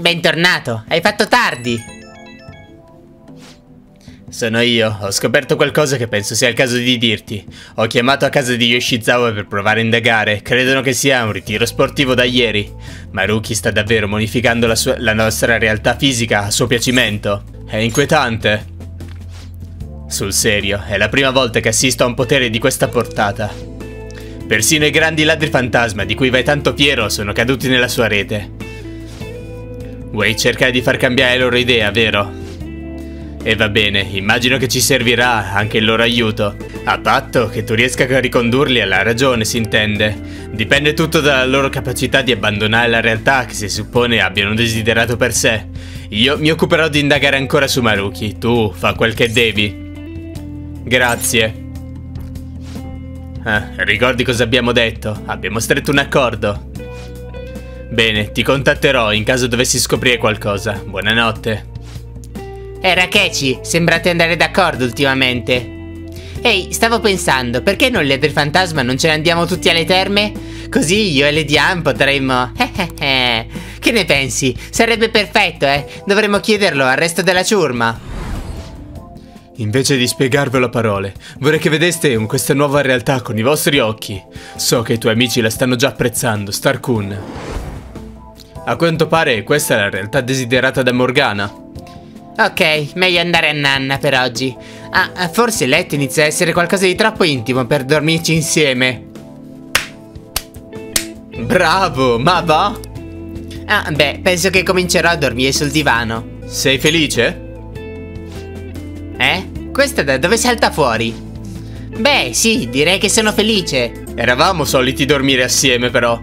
Bentornato, hai fatto tardi. Sono io, ho scoperto qualcosa che penso sia il caso di dirti. Ho chiamato a casa di Yoshizawa per provare a indagare, credono che sia un ritiro sportivo da ieri. Maruki sta davvero modificando la, sua, la nostra realtà fisica a suo piacimento. È inquietante. Sul serio, è la prima volta che assisto a un potere di questa portata. Persino i grandi ladri fantasma di cui vai tanto fiero sono caduti nella sua rete. Vuoi cercare di far cambiare loro idea, vero? E va bene, immagino che ci servirà anche il loro aiuto. A patto che tu riesca a ricondurli alla ragione, si intende. Dipende tutto dalla loro capacità di abbandonare la realtà che si suppone abbiano desiderato per sé. Io mi occuperò di indagare ancora su Maruki, tu fa quel che devi. Grazie. Ah, ricordi cosa abbiamo detto? Abbiamo stretto un accordo. Bene, ti contatterò in caso dovessi scoprire qualcosa. Buonanotte. Eh Rakechi, sembrate andare d'accordo ultimamente. Ehi, stavo pensando, perché non le del fantasma non ce ne andiamo tutti alle terme? Così io e le Dian potremmo... che ne pensi? Sarebbe perfetto, eh? Dovremmo chiederlo al resto della ciurma. Invece di spiegarvelo a parole, vorrei che vedeste questa nuova realtà con i vostri occhi. So che i tuoi amici la stanno già apprezzando, Starkun. A quanto pare questa è la realtà desiderata da Morgana. Ok, meglio andare a nanna per oggi. Ah, forse il letto inizia a essere qualcosa di troppo intimo per dormirci insieme. Bravo, ma va? Ah, beh, penso che comincerò a dormire sul divano. Sei felice? Eh? Questa da dove salta fuori? Beh, sì, direi che sono felice. Eravamo soliti dormire assieme, però.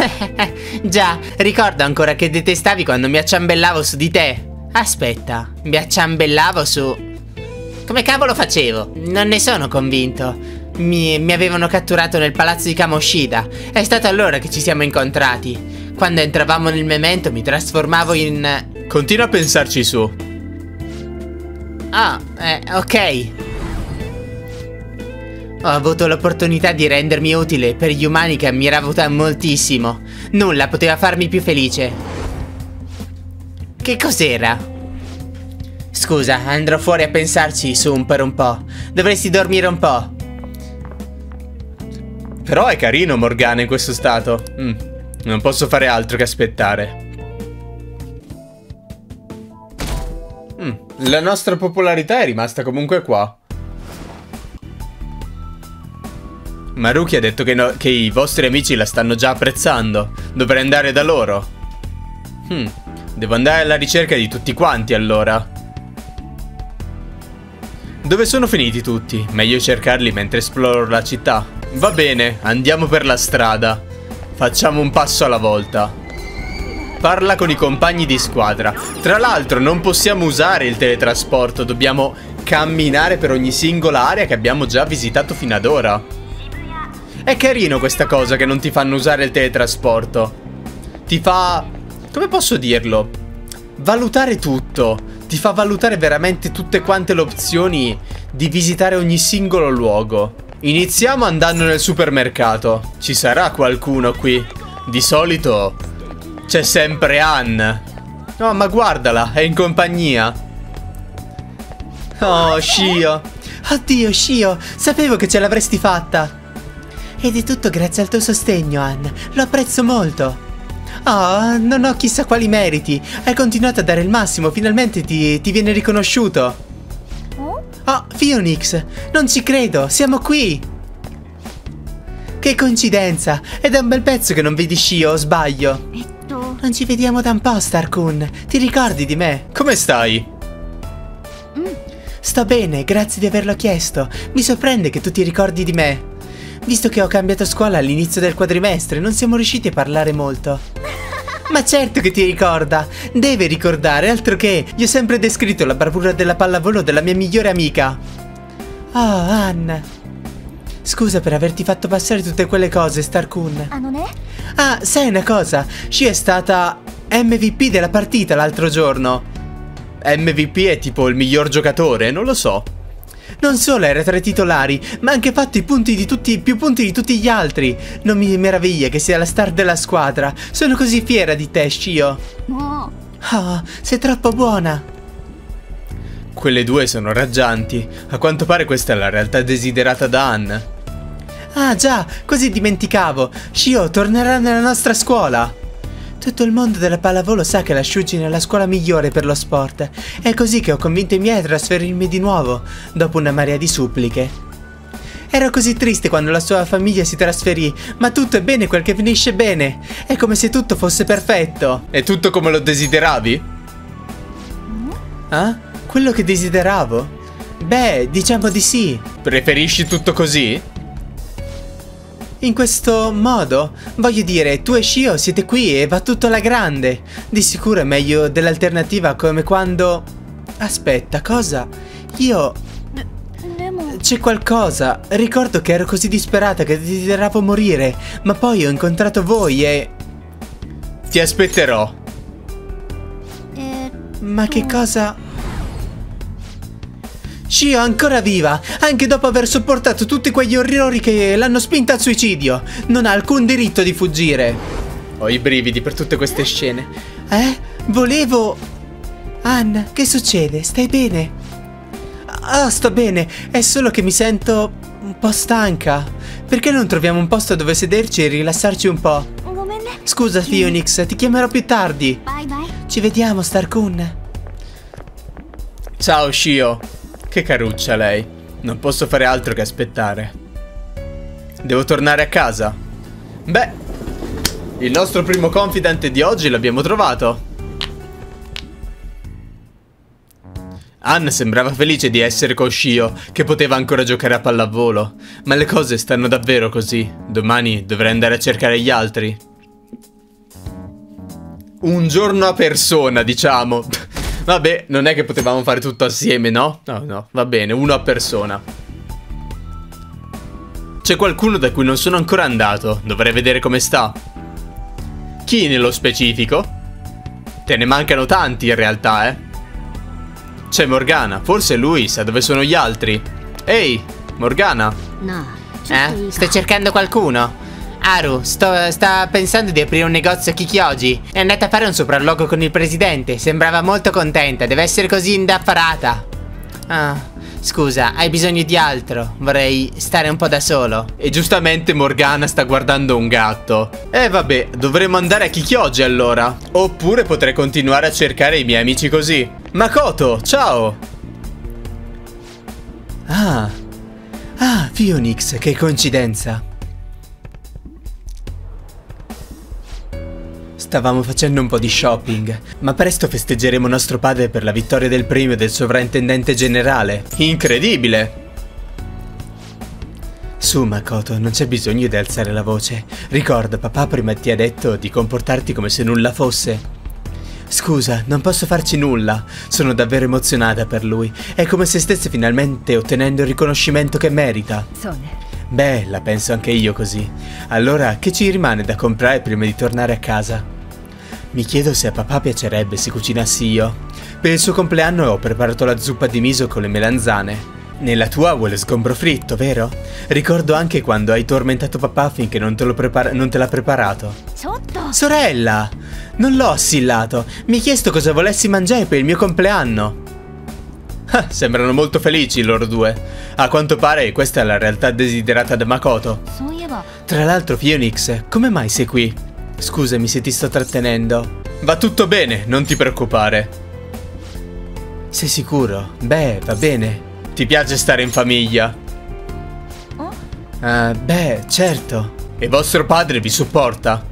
Già, ricordo ancora che detestavi quando mi acciambellavo su di te. Aspetta, mi acciambellavo su... Come cavolo facevo? Non ne sono convinto. Mi, mi avevano catturato nel palazzo di Kamoshida. È stato allora che ci siamo incontrati. Quando entravamo nel memento mi trasformavo in... Continua a pensarci su. Ah, eh, ok. Ho avuto l'opportunità di rendermi utile per gli umani che ammiravo moltissimo. Nulla poteva farmi più felice. Che cos'era? Scusa, andrò fuori a pensarci su un per un po'. Dovresti dormire un po'. Però è carino Morgana in questo stato. Mm, non posso fare altro che aspettare. Mm, la nostra popolarità è rimasta comunque qua. Maruki ha detto che, no, che, i vostri amici la stanno già apprezzando. Dovrei andare da loro. Hmm, devo andare alla ricerca di tutti quanti allora. Dove sono finiti tutti? Meglio cercarli mentre esploro la città. Va bene, andiamo per la strada. Facciamo un passo alla volta. Parla con i compagni di squadra. Tra l'altro non possiamo usare il teletrasporto, dobbiamo camminare per ogni singola area che abbiamo già visitato fino ad ora. È carino questa cosa che non ti fanno usare il teletrasporto. Ti fa... come posso dirlo? Valutare tutto. Ti fa valutare veramente tutte quante le opzioni di visitare ogni singolo luogo. Iniziamo andando nel supermercato. Ci sarà qualcuno qui. Di solito c'è sempre Anne. No, ma guardala, è in compagnia. Oh, Shio. Oddio, Shio, sapevo che ce l'avresti fatta. Ed è tutto grazie al tuo sostegno, Anne. Lo apprezzo molto. Oh, non ho chissà quali meriti. Hai continuato a dare il massimo, finalmente ti, ti viene riconosciuto. Oh? Oh, Phoenix, non ci credo, siamo qui. Che coincidenza, ed è un bel pezzo che non vedi Shio, o sbaglio? Non ci vediamo da un po', Starkun. Ti ricordi di me? Come stai? Mm. Sto bene, grazie di averlo chiesto. Mi sorprende che tu ti ricordi di me. Visto che ho cambiato scuola all'inizio del quadrimestre, non siamo riusciti a parlare molto. Ma certo che ti ricorda! Deve ricordare, altro che! Gli ho sempre descritto la bravura della pallavolo della mia migliore amica. Oh, Anna. Scusa per averti fatto passare tutte quelle cose, Starkun. Ah, sai una cosa? She è stata MVP della partita l'altro giorno. MVP è tipo il miglior giocatore? Non lo so. Non solo era tra i titolari, ma ha anche fatto i punti di tutti, più punti di tutti gli altri. Non mi meraviglia che sia la star della squadra. Sono così fiera di te, Shio. Oh, sei troppo buona. Quelle due sono raggianti. A quanto pare questa è la realtà desiderata da Ann. Ah già, così dimenticavo. Shio tornerà nella nostra scuola. Tutto il mondo della pallavolo sa che la Shujin è la scuola migliore per lo sport. È così che ho convinto i miei a trasferirmi di nuovo, dopo una marea di suppliche. Ero così triste quando la sua famiglia si trasferì, ma tutto è bene quel che finisce bene. È come se tutto fosse perfetto. È tutto come lo desideravi? Ah? Quello che desideravo? Beh, diciamo di sì. Preferisci tutto così? In questo modo, voglio dire, tu e Shio siete qui e va tutto alla grande. Di sicuro è meglio dell'alternativa come quando... Aspetta, cosa? Io... C'è qualcosa. Ricordo che ero così disperata che desideravo morire, ma poi ho incontrato voi e... Ti aspetterò. Ma che cosa... Shio è ancora viva, anche dopo aver sopportato tutti quegli orrori che l'hanno spinta al suicidio. Non ha alcun diritto di fuggire. Ho i brividi per tutte queste scene. Eh? Volevo... Anna, che succede? Stai bene? Ah, sto bene. È solo che mi sento un po' stanca. Perché non troviamo un posto dove sederci e rilassarci un po'? Scusa, Phoenix, ti chiamerò più tardi. Bye bye. Ci vediamo, Starkun. Ciao, Shio. Che caruccia lei. Non posso fare altro che aspettare. Devo tornare a casa. Beh, il nostro primo confident di oggi l'abbiamo trovato. Ann sembrava felice di essere con Shio, che poteva ancora giocare a pallavolo. Ma le cose stanno davvero così. Domani dovrei andare a cercare gli altri. Un giorno a persona, diciamo. Vabbè, non è che potevamo fare tutto assieme, no? No, no, va bene, uno a persona. C'è qualcuno da cui non sono ancora andato, dovrei vedere come sta. Chi nello specifico? Te ne mancano tanti in realtà, eh. C'è Morgana, forse lui sa dove sono gli altri. Ehi, Morgana. No. Eh? Stai cercando qualcuno? Aru, sto, sta pensando di aprire un negozio a Kikyoji. È andata a fare un sopralluogo con il presidente. Sembrava molto contenta. Deve essere così indaffarata. Ah, scusa, hai bisogno di altro. Vorrei stare un po' da solo. E giustamente Morgana sta guardando un gatto. Eh vabbè, dovremmo andare a Kikyoji allora. Oppure potrei continuare a cercare i miei amici così. Makoto, ciao! Ah. Ah, Phoenix, che coincidenza. Stavamo facendo un po' di shopping, ma presto festeggeremo nostro padre per la vittoria del premio del sovrintendente generale. Incredibile! Su Makoto, non c'è bisogno di alzare la voce. Ricorda, papà prima ti ha detto di comportarti come se nulla fosse. Scusa, non posso farci nulla. Sono davvero emozionata per lui. È come se stesse finalmente ottenendo il riconoscimento che merita. Beh, la penso anche io così. Allora, che ci rimane da comprare prima di tornare a casa? Mi chiedo se a papà piacerebbe se cucinassi io. Per il suo compleanno ho preparato la zuppa di miso con le melanzane. Nella tua vuole sgombro fritto, vero? Ricordo anche quando hai tormentato papà finché non te, non te l'ha preparato. Sorella! Non l'ho assillato. Mi hai chiesto cosa volessi mangiare per il mio compleanno. Ah, sembrano molto felici loro due. A quanto pare questa è la realtà desiderata da Makoto. Tra l'altro, Phoenix, come mai sei qui? Scusami se ti sto trattenendo. Va tutto bene, non ti preoccupare. Sei sicuro? Beh, va bene. Ti piace stare in famiglia? Uh, beh, certo. E vostro padre vi supporta?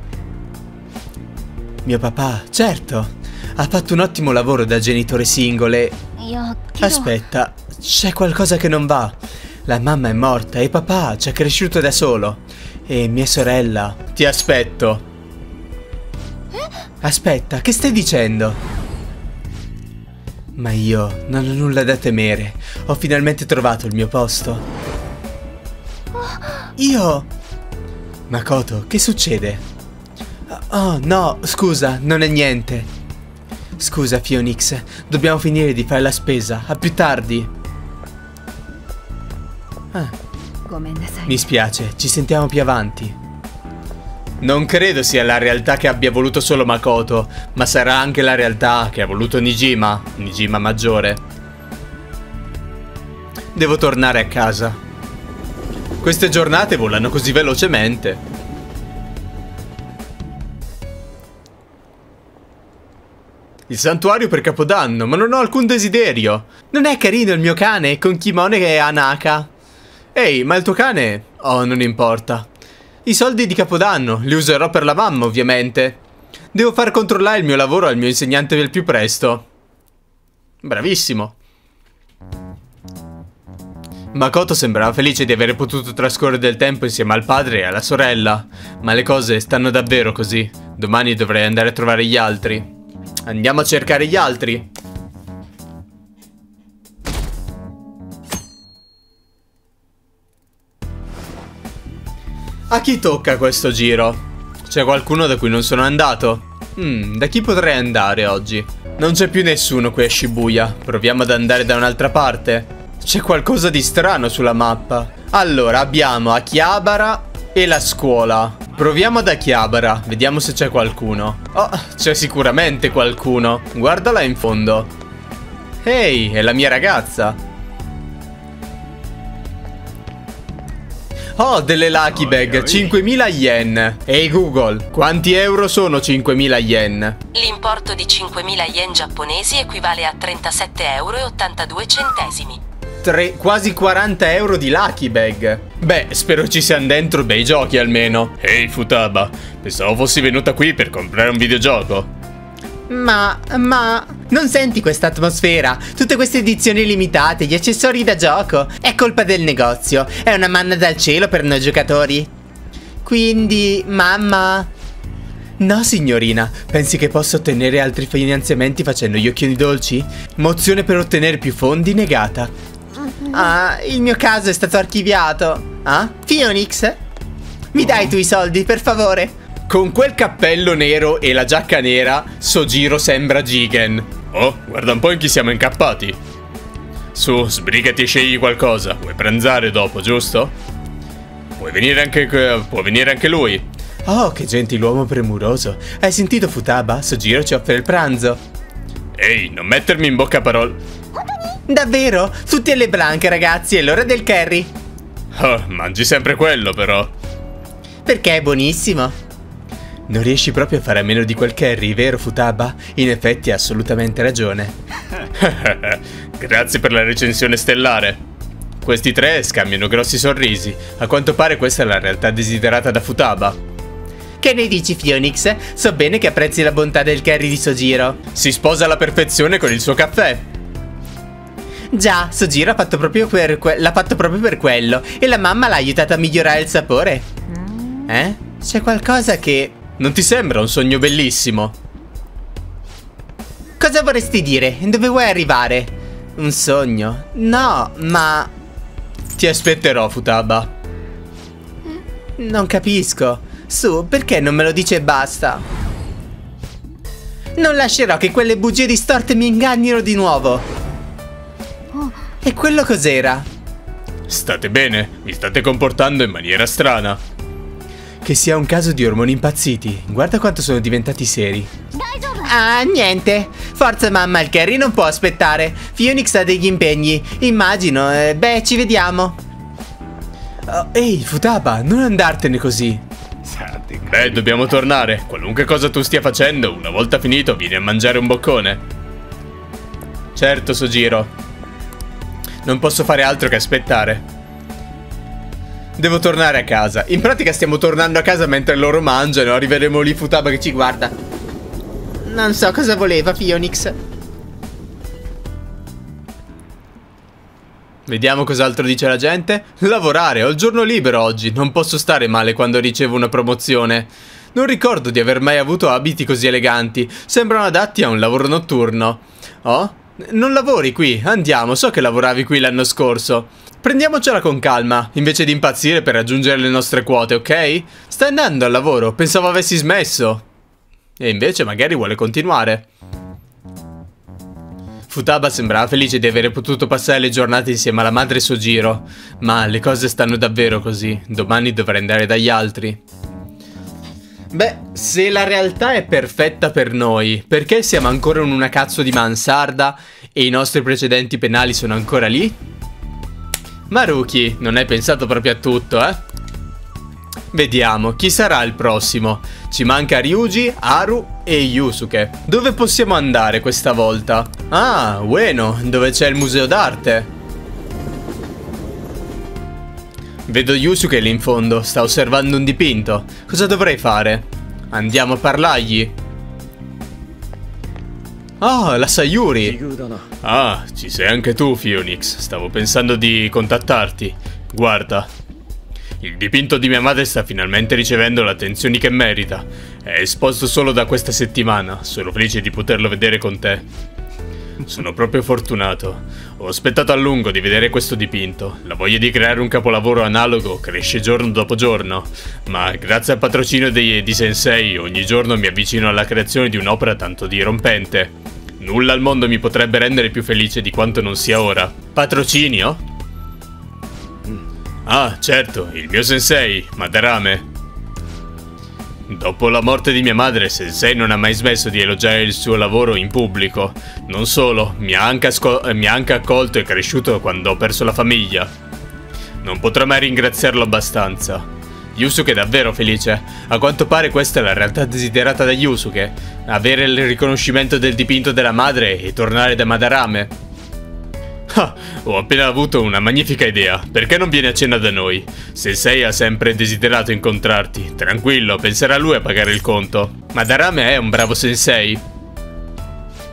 Mio papà, certo. Ha fatto un ottimo lavoro da genitore singole. Aspetta, c'è qualcosa che non va. La mamma è morta e papà ci ha cresciuto da solo. E mia sorella. Ti aspetto. Aspetta, che stai dicendo? Ma io non ho nulla da temere. Ho finalmente trovato il mio posto. Io... Makoto, che succede? Oh, no, scusa, non è niente. Scusa, Phoenix, dobbiamo finire di fare la spesa. A più tardi. Ah. Mi spiace, ci sentiamo più avanti. Non credo sia la realtà che abbia voluto solo Makoto, ma sarà anche la realtà che ha voluto Nijima, Nijima maggiore. Devo tornare a casa. Queste giornate volano così velocemente. Il santuario per Capodanno, ma non ho alcun desiderio. Non è carino il mio cane con Kimone e Anaka. Ehi, ma il tuo cane? Oh, non importa. I soldi di Capodanno li userò per la mamma, ovviamente. Devo far controllare il mio lavoro al mio insegnante del più presto. Bravissimo. Makoto sembrava felice di aver potuto trascorrere del tempo insieme al padre e alla sorella, ma le cose stanno davvero così. Domani dovrei andare a trovare gli altri. Andiamo a cercare gli altri. A chi tocca questo giro? C'è qualcuno da cui non sono andato? Hmm, da chi potrei andare oggi? Non c'è più nessuno qui a Shibuya. Proviamo ad andare da un'altra parte. C'è qualcosa di strano sulla mappa. Allora, abbiamo Akihabara e la scuola. Proviamo ad Akihabara, vediamo se c'è qualcuno. Oh, c'è sicuramente qualcuno. Guardala in fondo. Ehi, è la mia ragazza. Oh, delle Lucky Bag, 5.000 yen. Ehi Google, quanti euro sono 5.000 yen? L'importo di 5.000 yen giapponesi equivale a 37,82 euro tre, quasi 40 euro di Lucky Bag. Beh, spero ci siano dentro bei giochi almeno. Ehi hey, Futaba, pensavo fossi venuta qui per comprare un videogioco. Ma, ma, non senti questa atmosfera? Tutte queste edizioni limitate, gli accessori da gioco? È colpa del negozio, è una manna dal cielo per noi giocatori. Quindi, mamma... No signorina, pensi che possa ottenere altri finanziamenti facendo gli occhioni dolci? Mozione per ottenere più fondi negata. Ah, il mio caso è stato archiviato. Ah? Phoenix? Mi dai tu i soldi, per favore? Con quel cappello nero e la giacca nera, Sojiro sembra Jigen. Oh, guarda un po' in chi siamo incappati. Su, sbrigati e scegli qualcosa. Vuoi pranzare dopo, giusto? Puoi venire anche, può venire anche lui. Oh, che gentiluomo premuroso. Hai sentito Futaba? Sojiro ci offre il pranzo. Ehi, non mettermi in bocca parole. Davvero? Tutti alle blanche, ragazzi, è l'ora del curry. Oh, mangi sempre quello, però. Perché è buonissimo. Non riesci proprio a fare a meno di quel curry, vero Futaba? In effetti ha assolutamente ragione. Grazie per la recensione stellare. Questi tre scambiano grossi sorrisi. A quanto pare questa è la realtà desiderata da Futaba. Che ne dici, Phoenix? So bene che apprezzi la bontà del curry di Sojiro. Si sposa alla perfezione con il suo caffè. Già, Sojiro l'ha fatto proprio per quello e la mamma l'ha aiutata a migliorare il sapore. Mm. Eh? C'è qualcosa che... Non ti sembra un sogno bellissimo? Cosa vorresti dire? Dove vuoi arrivare? Un sogno? No, ma... Ti aspetterò, Futaba. Non capisco. Su, perché non me lo dice e basta? Non lascerò che quelle bugie distorte mi ingannino di nuovo. E quello cos'era? State bene? Vi state comportando in maniera strana. Che sia un caso di ormoni impazziti. Guarda quanto sono diventati seri. Ah, niente. Forza mamma, il Kerry non può aspettare. Phoenix ha degli impegni. Immagino. Eh, beh, ci vediamo. Oh, ehi, Futaba, non andartene così. Beh, dobbiamo tornare. Qualunque cosa tu stia facendo, una volta finito, vieni a mangiare un boccone. Certo, Sojiro. Non posso fare altro che aspettare. Devo tornare a casa. In pratica stiamo tornando a casa mentre loro mangiano. Arriveremo lì Futaba che ci guarda. Non so cosa voleva Phoenix. Vediamo cos'altro dice la gente. Lavorare, ho il giorno libero oggi. Non posso stare male quando ricevo una promozione. Non ricordo di aver mai avuto abiti così eleganti. Sembrano adatti a un lavoro notturno. Oh, non lavori qui, andiamo, so che lavoravi qui l'anno scorso. Prendiamocela con calma, invece di impazzire per raggiungere le nostre quote, ok? Stai andando al lavoro, pensavo avessi smesso. E invece magari vuole continuare. Futaba sembrava felice di aver potuto passare le giornate insieme alla madre e Sojiro, ma le cose stanno davvero così. Domani dovrei andare dagli altri. Beh, se la realtà è perfetta per noi, perché siamo ancora in una cazzo di mansarda e i nostri precedenti penali sono ancora lì? Maruki, non hai pensato proprio a tutto, eh? Vediamo, chi sarà il prossimo? Ci manca Ryuji, Haru e Yusuke. Dove possiamo andare questa volta? Ah, Ueno, dove c'è il museo d'arte. Vedo Yusuke lì in fondo, sta osservando un dipinto. Cosa dovrei fare? Andiamo a parlargli. Oh, la Sayuri! Ah, ci sei anche tu, Phoenix. Stavo pensando di contattarti. Guarda, il dipinto di mia madre sta finalmente ricevendo le attenzioni che merita. È esposto solo da questa settimana. Sono felice di poterlo vedere con te. Sono proprio fortunato. Ho aspettato a lungo di vedere questo dipinto. La voglia di creare un capolavoro analogo cresce giorno dopo giorno, ma grazie al patrocinio dei, di Sensei ogni giorno mi avvicino alla creazione di un'opera tanto dirompente. Nulla al mondo mi potrebbe rendere più felice di quanto non sia ora. Patrocinio? Ah, certo, il mio sensei, Madarame. Dopo la morte di mia madre, Sensei non ha mai smesso di elogiare il suo lavoro in pubblico. Non solo, mi ha anche, mi ha anche accolto e cresciuto quando ho perso la famiglia. Non potrò mai ringraziarlo abbastanza. Yusuke è davvero felice. A quanto pare questa è la realtà desiderata da Yusuke. Avere il riconoscimento del dipinto della madre e tornare da Madarame. Ah, ho appena avuto una magnifica idea. Perché non vieni a cena da noi? Sensei ha sempre desiderato incontrarti. Tranquillo, penserà lui a pagare il conto. Ma Darame è un bravo sensei.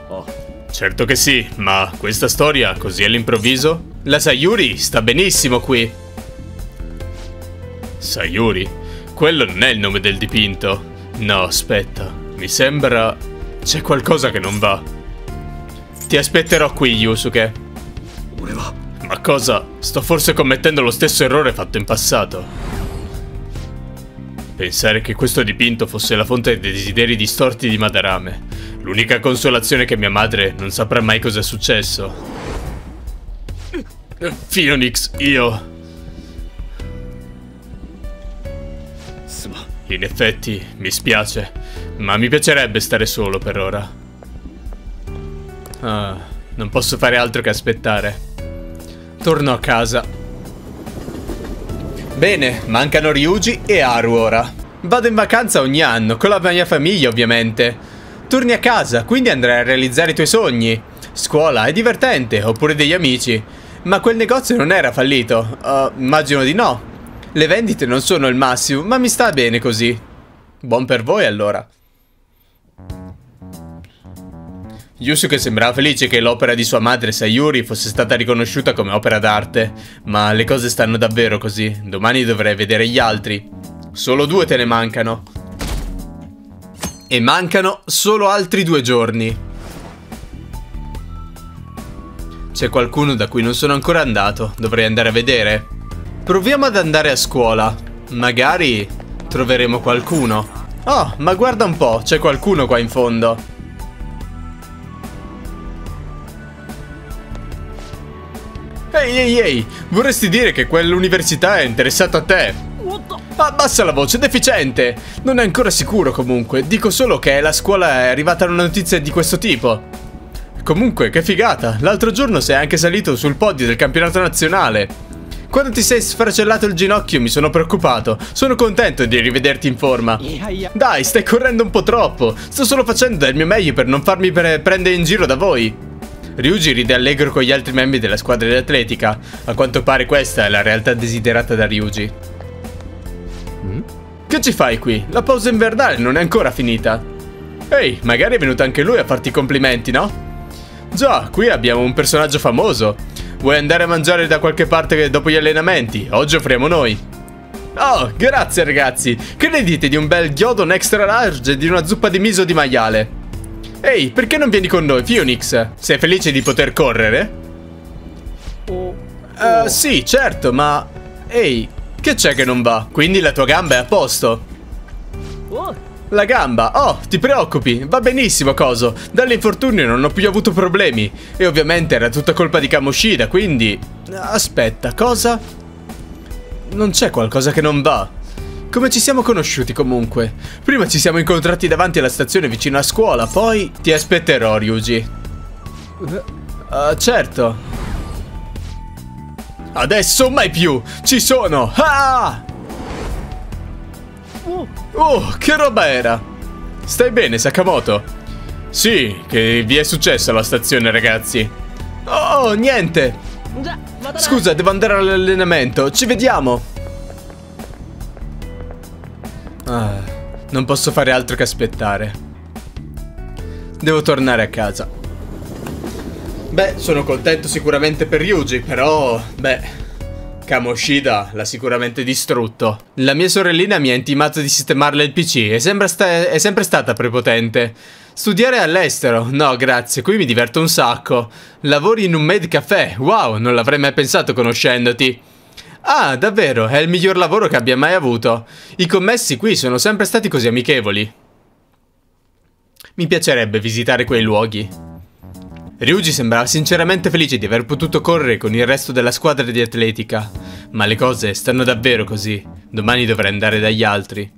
Oh. Certo che sì, ma questa storia, così all'improvviso? La Sayuri sta benissimo qui. Sayuri? Quello non è il nome del dipinto. No, aspetta. Mi sembra... C'è qualcosa che non va. Ti aspetterò qui, Yusuke. Ma cosa? Sto forse commettendo lo stesso errore fatto in passato. Pensare che questo dipinto fosse la fonte dei desideri distorti di Madarame. L'unica consolazione che mia madre non saprà mai cosa è successo. Phoenix, io... In effetti, mi spiace, ma mi piacerebbe stare solo per ora. Ah, non posso fare altro che aspettare. Torno a casa. Bene, mancano Ryuji e Haru ora. Vado in vacanza ogni anno, con la mia famiglia ovviamente. Torni a casa, quindi andrai a realizzare i tuoi sogni. Scuola è divertente, oppure degli amici. Ma quel negozio non era fallito. Uh, immagino di no. Le vendite non sono il massimo, ma mi sta bene così. Buon per voi allora. Yusuke sembrava felice che l'opera di sua madre Sayuri fosse stata riconosciuta come opera d'arte, ma le cose stanno davvero così. Domani dovrei vedere gli altri. Solo due te ne mancano. E mancano solo altri due giorni. C'è qualcuno da cui non sono ancora andato, dovrei andare a vedere. Proviamo ad andare a scuola. Magari troveremo qualcuno. Oh, ma guarda un po', c'è qualcuno qua in fondo. Ehi, ehi, ehi, vorresti dire che quell'università è interessata a te? Abbassa la voce, deficiente! Non è ancora sicuro comunque, dico solo che la scuola è arrivata una notizia di questo tipo. Comunque, che figata, l'altro giorno sei anche salito sul podio del campionato nazionale. Quando ti sei sfracellato il ginocchio mi sono preoccupato, sono contento di rivederti in forma. Dai, stai correndo un po' troppo, sto solo facendo del mio meglio per non farmi pre prendere in giro da voi. Ryuji ride allegro con gli altri membri della squadra di atletica. A quanto pare questa è la realtà desiderata da Ryuji. Mm? Che ci fai qui? La pausa invernale non è ancora finita. Ehi, magari è venuto anche lui a farti complimenti, no? Già, qui abbiamo un personaggio famoso. Vuoi andare a mangiare da qualche parte dopo gli allenamenti? Oggi offriamo noi. Oh, grazie ragazzi. Che ne dite di un bel gyodon extra large e di una zuppa di miso di maiale? Ehi, perché non vieni con noi, Phoenix? Sei felice di poter correre? Oh. Uh, sì, certo, ma... Ehi, che c'è che non va? Quindi la tua gamba è a posto? Oh. La gamba. Oh, ti preoccupi? Va benissimo, coso. Dall'infortunio non ho più avuto problemi. E ovviamente era tutta colpa di Kamoshida, quindi... Aspetta, cosa? Non c'è qualcosa che non va. Come ci siamo conosciuti comunque? Prima ci siamo incontrati davanti alla stazione vicino a scuola, poi... Ti aspetterò, Ryuji. Uh, certo. Adesso mai più! Ci sono! Ah! Oh, che roba era? Stai bene, Sakamoto? Sì, che vi è successo alla stazione, ragazzi? Oh, niente! Scusa, devo andare all'allenamento. Ci vediamo! Ah, non posso fare altro che aspettare. Devo tornare a casa. Beh, sono contento sicuramente per Ryuji, però... Beh... Kamoshida l'ha sicuramente distrutto. La mia sorellina mi ha intimato di sistemarle il PC e è sempre stata prepotente. Studiare all'estero? No, grazie, qui mi diverto un sacco. Lavori in un maid caffè? Wow, non l'avrei mai pensato conoscendoti. Ah, davvero, è il miglior lavoro che abbia mai avuto. I commessi qui sono sempre stati così amichevoli. Mi piacerebbe visitare quei luoghi. Ryuji sembrava sinceramente felice di aver potuto correre con il resto della squadra di atletica. Ma le cose stanno davvero così. Domani dovrai andare dagli altri.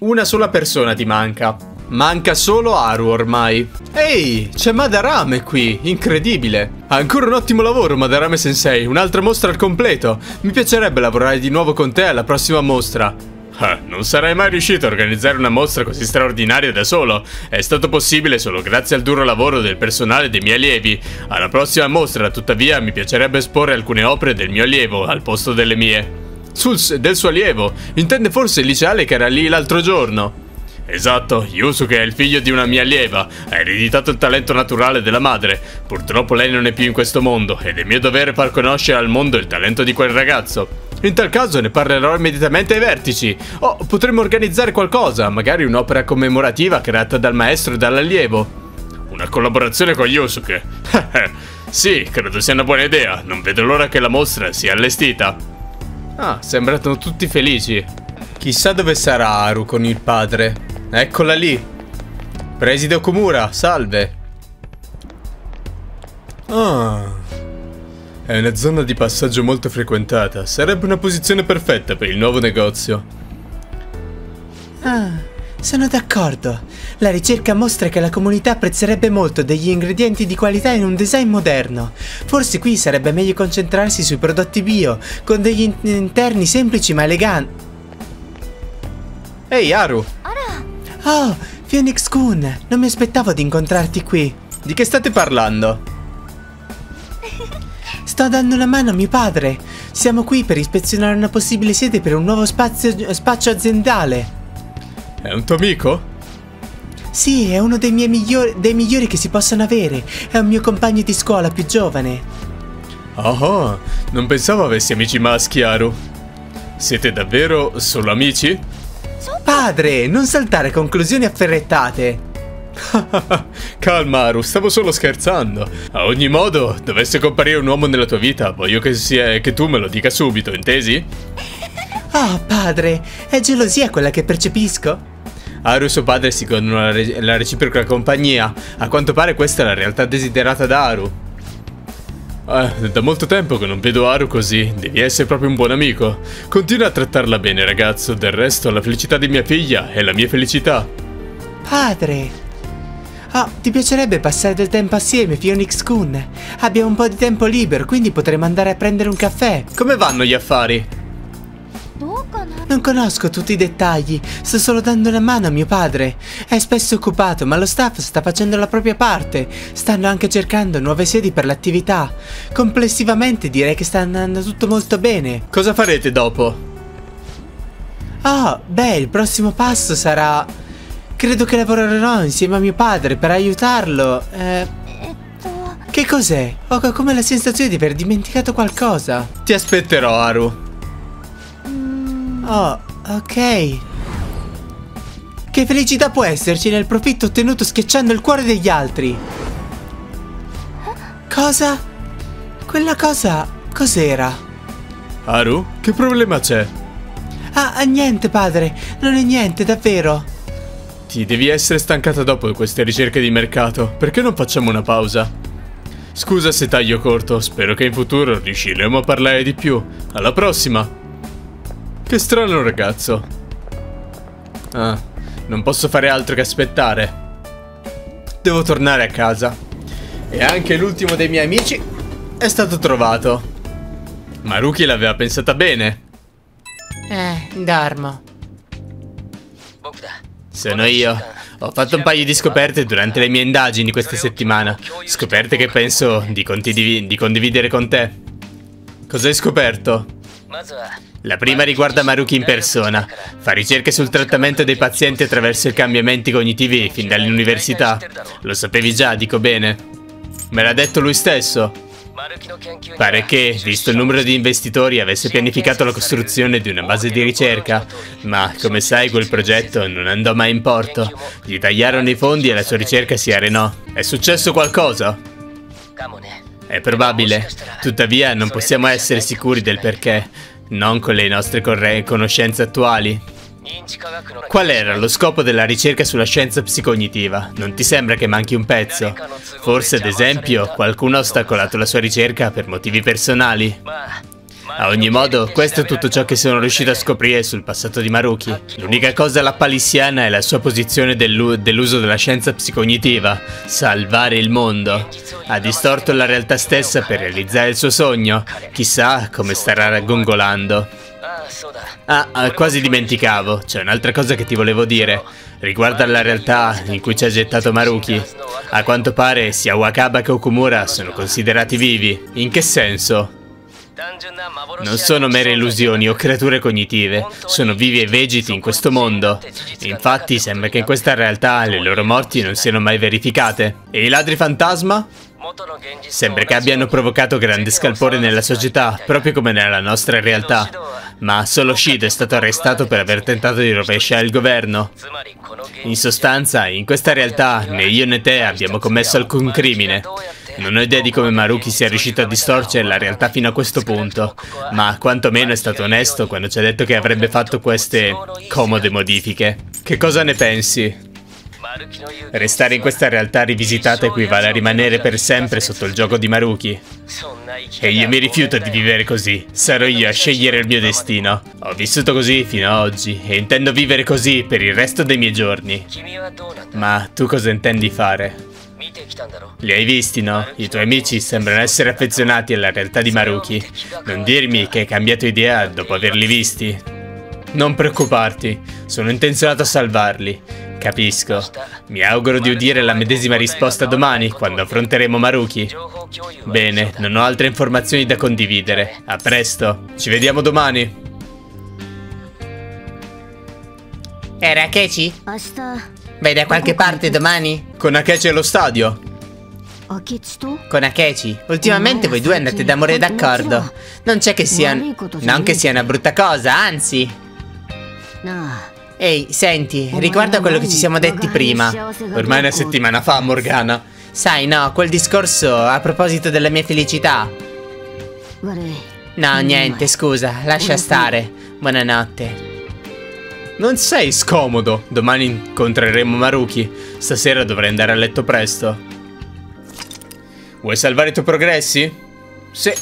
Una sola persona ti manca. Manca solo Aru ormai. Ehi, c'è Madarame qui, incredibile. Ancora un ottimo lavoro Madarame Sensei, un'altra mostra al completo. Mi piacerebbe lavorare di nuovo con te alla prossima mostra. Ah, non sarai mai riuscito a organizzare una mostra così straordinaria da solo. È stato possibile solo grazie al duro lavoro del personale dei miei allievi. Alla prossima mostra, tuttavia, mi piacerebbe esporre alcune opere del mio allievo al posto delle mie. Sul, del suo allievo? Intende forse il liceale che era lì l'altro giorno? Esatto, Yusuke è il figlio di una mia allieva, ha ereditato il talento naturale della madre. Purtroppo lei non è più in questo mondo ed è mio dovere far conoscere al mondo il talento di quel ragazzo. In tal caso ne parlerò immediatamente ai vertici. O oh, potremmo organizzare qualcosa, magari un'opera commemorativa creata dal maestro e dall'allievo. Una collaborazione con Yusuke. sì, credo sia una buona idea. Non vedo l'ora che la mostra sia allestita. Ah, sembrano tutti felici. Chissà dove sarà Haru con il padre. Eccola lì. Preside Okumura, salve. Ah. È una zona di passaggio molto frequentata. Sarebbe una posizione perfetta per il nuovo negozio. Ah, sono d'accordo. La ricerca mostra che la comunità apprezzerebbe molto degli ingredienti di qualità in un design moderno. Forse qui sarebbe meglio concentrarsi sui prodotti bio, con degli interni semplici ma eleganti. Ehi, Aru! Oh, Phoenix Kun, non mi aspettavo di incontrarti qui. Di che state parlando? Sto dando una mano a mio padre. Siamo qui per ispezionare una possibile sede per un nuovo spazio, spaccio aziendale. È un tuo amico? Sì, è uno dei miei migliori, dei migliori che si possano avere. È un mio compagno di scuola più giovane. Oh, non pensavo avessi amici maschi, Aru. Siete davvero solo amici? Padre, non saltare conclusioni afferrettate. Calma, Aru, stavo solo scherzando. A ogni modo, dovesse comparire un uomo nella tua vita, voglio che, sia, che tu me lo dica subito, intesi? Oh, padre, è gelosia quella che percepisco? Aru e suo padre si godono la, re la reciproca compagnia. A quanto pare questa è la realtà desiderata da Aru. Eh, da molto tempo che non vedo Aru così, devi essere proprio un buon amico. Continua a trattarla bene, ragazzo, del resto la felicità di mia figlia è la mia felicità. Padre! Oh, ti piacerebbe passare del tempo assieme, Phoenix Kun? Abbiamo un po' di tempo libero, quindi potremo andare a prendere un caffè. Come vanno gli affari? Non conosco tutti i dettagli, sto solo dando una mano a mio padre. È spesso occupato, ma lo staff sta facendo la propria parte. Stanno anche cercando nuove sedi per l'attività. Complessivamente direi che sta andando tutto molto bene. Cosa farete dopo? Oh, beh, il prossimo passo sarà... Credo che lavorerò insieme a mio padre per aiutarlo. Eh... Che cos'è? Ho come la sensazione di aver dimenticato qualcosa. Ti aspetterò, Aru. Oh, ok. Che felicità può esserci nel profitto ottenuto schiacciando il cuore degli altri? Cosa? Quella cosa cos'era? Haru, che problema c'è? Ah, niente padre, non è niente, davvero. Infatti, devi essere stancata dopo queste ricerche di mercato. Perché non facciamo una pausa? Scusa se taglio corto, spero che in futuro riusciremo a parlare di più. Alla prossima! Che strano ragazzo. Ah, non posso fare altro che aspettare. Devo tornare a casa. E anche l'ultimo dei miei amici è stato trovato. Maruki l'aveva pensata bene. Eh, dormo. Sono io. Ho fatto un paio di scoperte durante le mie indagini questa settimana. Scoperte che penso di, condivi di condividere con te. Cosa hai scoperto? La prima riguarda Maruki in persona. Fa ricerche sul trattamento dei pazienti attraverso i cambiamenti cognitivi fin dall'università. Lo sapevi già, dico bene. Me l'ha detto lui stesso. Pare che, visto il numero di investitori, avesse pianificato la costruzione di una base di ricerca, ma come sai quel progetto non andò mai in porto. Gli tagliarono i fondi e la sua ricerca si arenò. È successo qualcosa? È probabile, tuttavia non possiamo essere sicuri del perché, non con le nostre conoscenze attuali. Qual era lo scopo della ricerca sulla scienza psicognitiva? Non ti sembra che manchi un pezzo? Forse, ad esempio, qualcuno ha ostacolato la sua ricerca per motivi personali? A ogni modo, questo è tutto ciò che sono riuscito a scoprire sul passato di Maruki. L'unica cosa lappalissiana è la sua posizione dell'uso della scienza psicognitiva, salvare il mondo. Ha distorto la realtà stessa per realizzare il suo sogno. Chissà come starà raggongolando. Ah, ah, quasi dimenticavo. C'è un'altra cosa che ti volevo dire. Riguardo alla realtà in cui ci ha gettato Maruki. A quanto pare sia Wakaba che Okumura sono considerati vivi. In che senso? Non sono mere illusioni o creature cognitive, sono vivi e vegeti in questo mondo. Infatti sembra che in questa realtà le loro morti non siano mai verificate. E i ladri fantasma? Sembra che abbiano provocato grande scalpore nella società, proprio come nella nostra realtà. Ma solo Shid è stato arrestato per aver tentato di rovesciare il governo. In sostanza, in questa realtà, né io né te abbiamo commesso alcun crimine. Non ho idea di come Maruki sia riuscito a distorcere la realtà fino a questo punto, ma quantomeno è stato onesto quando ci ha detto che avrebbe fatto queste comode modifiche. Che cosa ne pensi? Restare in questa realtà rivisitata equivale a rimanere per sempre sotto il gioco di Maruki. E io mi rifiuto di vivere così. Sarò io a scegliere il mio destino. Ho vissuto così fino ad oggi e intendo vivere così per il resto dei miei giorni. Ma tu cosa intendi fare? Li hai visti, no? I tuoi amici sembrano essere affezionati alla realtà di Maruki. Non dirmi che hai cambiato idea dopo averli visti. Non preoccuparti, sono intenzionato a salvarli. Capisco. Mi auguro di udire la medesima risposta domani, quando affronteremo Maruki. Bene, non ho altre informazioni da condividere. A presto. Ci vediamo domani. Era Akechi? Vai da qualche parte domani? Con Akechi allo stadio. Con Akechi. Ultimamente voi due andate d'amore d'accordo. Non c'è che sia... Non che sia una brutta cosa, anzi. Ehi, senti, riguardo a quello che ci siamo detti prima. Ormai una settimana fa, Morgana. Sai, no, quel discorso a proposito della mia felicità. No, niente, scusa, lascia stare. Buonanotte. Non sei scomodo. Domani incontreremo Maruki. Stasera dovrei andare a letto presto. Vuoi salvare i tuoi progressi? Sì.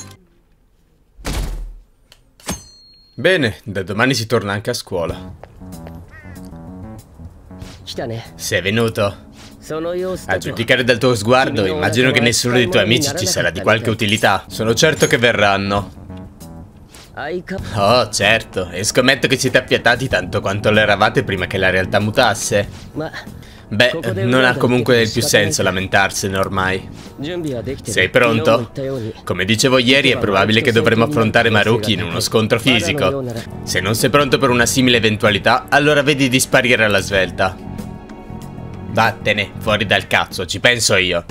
Bene, da domani si torna anche a scuola. Sei venuto? A giudicare dal tuo sguardo, immagino che nessuno dei tuoi amici ci sarà di qualche utilità. Sono certo che verranno. Oh, certo, e scommetto che siete appiattati tanto quanto lo eravate prima che la realtà mutasse. Beh, non ha comunque più senso lamentarsene ormai. Sei pronto? Come dicevo ieri, è probabile che dovremo affrontare Maruki in uno scontro fisico. Se non sei pronto per una simile eventualità, allora vedi di sparire alla svelta. Vattene, fuori dal cazzo, ci penso io.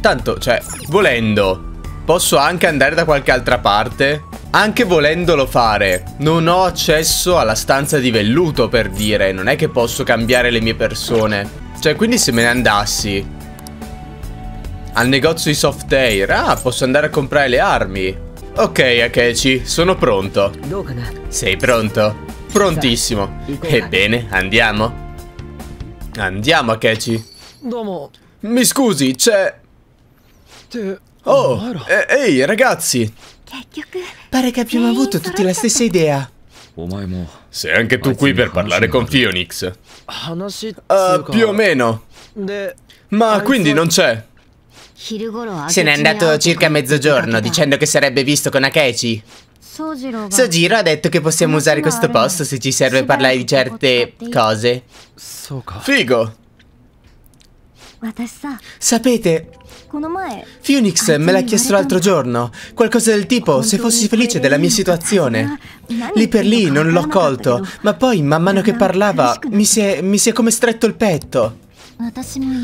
Tanto, cioè, volendo, posso anche andare da qualche altra parte? Anche volendolo fare, non ho accesso alla stanza di velluto per dire, non è che posso cambiare le mie persone. Cioè, quindi se me ne andassi al negozio di soft air, ah, posso andare a comprare le armi. Ok, Akechi, sono pronto. Sei pronto? Prontissimo. Ebbene, andiamo. Andiamo, Akechi. Mi scusi, c'è... Oh, eh, ehi, ragazzi, Pare che abbiamo avuto tutti la stessa idea. Sei anche tu qui per parlare con Phoenix. Uh, più o meno. Ma quindi non c'è. Se n'è andato circa mezzogiorno dicendo che sarebbe visto con Akechi. Sojiro ha detto che possiamo usare questo posto se ci serve parlare di certe cose. Figo. Sapete, Phoenix me l'ha chiesto l'altro giorno, qualcosa del tipo, se fossi felice della mia situazione. Lì per lì non l'ho colto, ma poi man mano che parlava mi si è, mi si è come stretto il petto.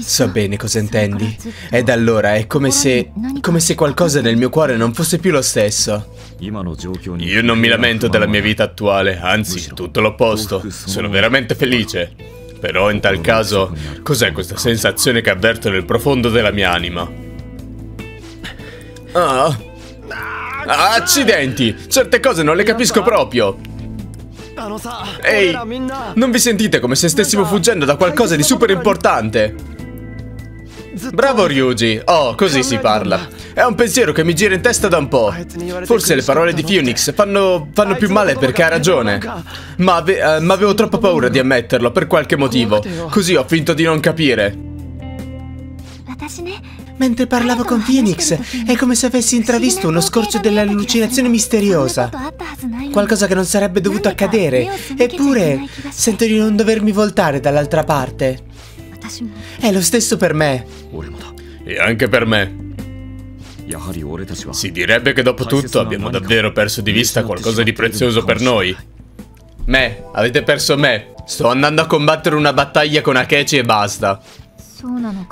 So bene cosa intendi. ed allora è come se... come se qualcosa nel mio cuore non fosse più lo stesso. Io non mi lamento della mia vita attuale, anzi, tutto l'opposto. Sono veramente felice. Però in tal caso, cos'è questa sensazione che avverto nel profondo della mia anima? Ah. ah. Accidenti! Certe cose non le capisco proprio! Ehi, non vi sentite come se stessimo fuggendo da qualcosa di super importante? Bravo Ryuji. Oh, così si parla. È un pensiero che mi gira in testa da un po'. Forse le parole di Phoenix fanno, fanno più male perché ha ragione. Ma, ave, eh, ma avevo troppa paura di ammetterlo per qualche motivo. Così ho finto di non capire. Mentre parlavo con Phoenix, è come se avessi intravisto uno scorcio dell'allucinazione misteriosa. Qualcosa che non sarebbe dovuto accadere. Eppure, sento di non dovermi voltare dall'altra parte. È lo stesso per me. E anche per me. Si direbbe che dopo tutto abbiamo davvero perso di vista qualcosa di prezioso per noi. Me, avete perso me. Sto andando a combattere una battaglia con Akechi e basta.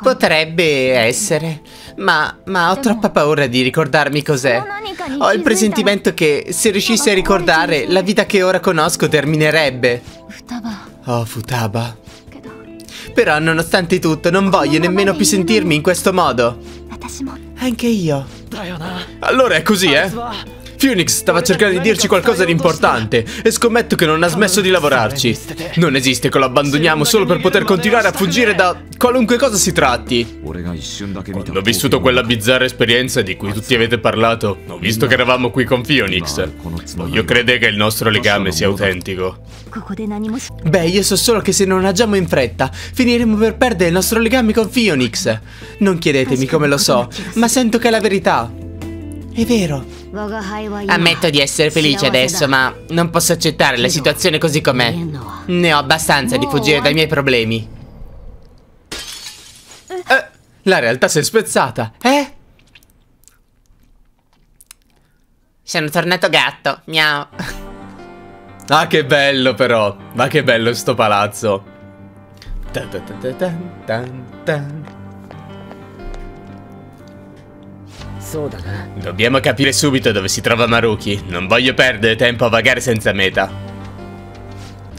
Potrebbe essere, ma, ma ho troppa paura di ricordarmi cos'è. Ho il presentimento che, se riuscissi a ricordare, la vita che ora conosco terminerebbe. Oh, Futaba. Però nonostante tutto non voglio nemmeno più sentirmi in questo modo. Anche io. Allora è così, eh? Phoenix stava cercando di dirci qualcosa di importante e scommetto che non ha smesso di lavorarci. Non esiste che lo abbandoniamo solo per poter continuare a fuggire da qualunque cosa si tratti. Quando ho vissuto quella bizzarra esperienza di cui tutti avete parlato, ho visto che eravamo qui con Phoenix. Voglio credere che il nostro legame sia autentico. Beh, io so solo che se non agiamo in fretta, finiremo per perdere il nostro legame con Phoenix. Non chiedetemi come lo so, ma sento che è la verità. È vero, Ammetto di essere felice adesso, ma non posso accettare la situazione così com'è. Ne ho abbastanza di fuggire dai miei problemi. Eh, la realtà si è spezzata, eh? Sono tornato gatto, miau. Ah, che bello però. Ma che bello sto palazzo. Tan tan tan tan tan. Dobbiamo capire subito dove si trova Maruki. Non voglio perdere tempo a vagare senza meta.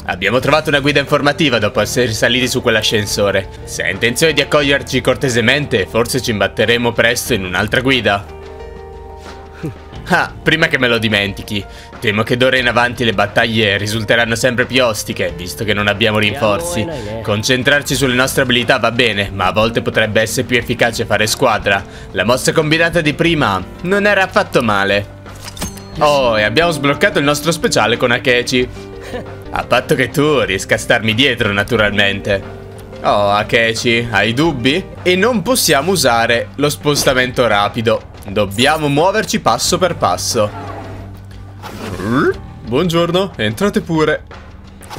Abbiamo trovato una guida informativa dopo essere saliti su quell'ascensore. Se hai intenzione di accoglierci cortesemente, forse ci imbatteremo presto in un'altra guida. Ah, prima che me lo dimentichi, temo che d'ora in avanti le battaglie risulteranno sempre più ostiche, visto che non abbiamo rinforzi. Concentrarci sulle nostre abilità va bene, ma a volte potrebbe essere più efficace fare squadra. La mossa combinata di prima non era affatto male. Oh, e abbiamo sbloccato il nostro speciale con Akechi. A patto che tu riesca a starmi dietro, naturalmente. Oh, Akechi, hai dubbi? E non possiamo usare lo spostamento rapido. Dobbiamo muoverci passo per passo. Buongiorno, entrate pure.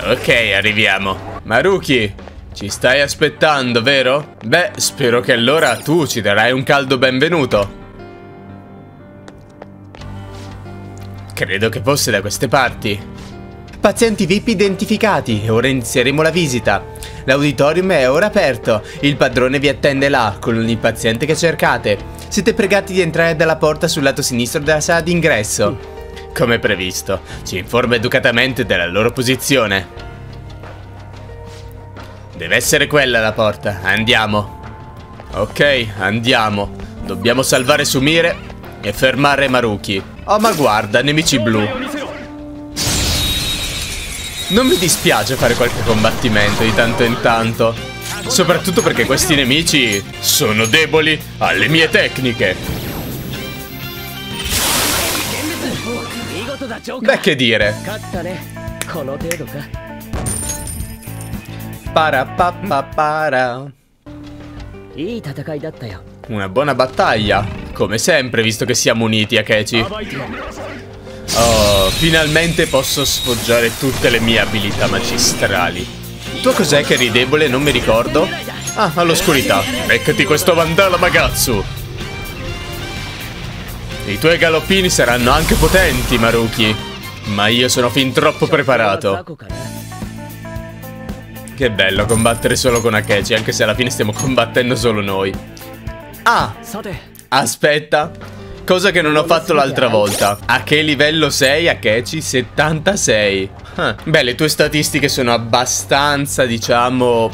Ok, arriviamo. Maruki, ci stai aspettando, vero? Beh, spero che allora tu ci darai un caldo benvenuto. Credo che fosse da queste parti. Pazienti VIP identificati. Ora inizieremo la visita. L'auditorium è ora aperto. Il padrone vi attende là, con il paziente che cercate. Siete pregati di entrare dalla porta sul lato sinistro della sala d'ingresso. Come previsto, ci informa educatamente della loro posizione. Deve essere quella la porta, andiamo. Ok, andiamo. Dobbiamo salvare Sumire e fermare Maruki. Oh ma guarda, nemici blu. Non mi dispiace fare qualche combattimento di tanto in tanto. Soprattutto perché questi nemici sono deboli alle mie tecniche. Beh, che dire. Para Una buona battaglia, come sempre, visto che siamo uniti, Akechi. Oh, finalmente posso sfoggiare tutte le mie abilità magistrali. Tu cos'è che eri debole? Non mi ricordo. Ah, all'oscurità. Beccati questo vandalo, magazzu! I tuoi galoppini saranno anche potenti, Maruki. Ma io sono fin troppo preparato. Che bello combattere solo con Akechi, anche se alla fine stiamo combattendo solo noi. Ah! Aspetta, Cosa che non ho fatto l'altra volta. A che livello sei, Akechi? 76. Ah, Beh, le tue statistiche sono abbastanza, diciamo,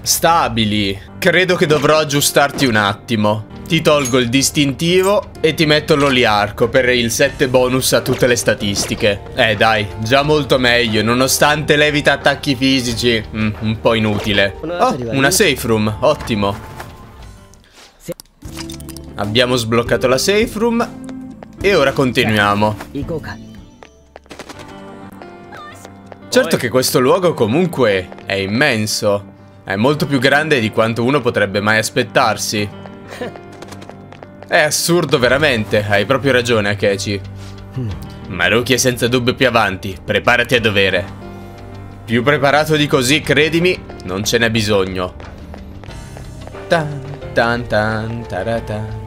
stabili. Credo che dovrò aggiustarti un attimo. Ti tolgo il distintivo e ti metto l'oliarco per il 7 bonus a tutte le statistiche. Eh dai, già molto meglio, nonostante levita attacchi fisici. Mm, un po' inutile. Oh, una safe room, ottimo. Abbiamo sbloccato la safe room e ora continuiamo. Certo che questo luogo comunque è immenso. È molto più grande di quanto uno potrebbe mai aspettarsi. È assurdo veramente, hai proprio ragione Akechi. Hmm. Maruki è senza dubbio più avanti, preparati a dovere. Più preparato di così, credimi, non ce n'è bisogno. Tan tan tan taratan.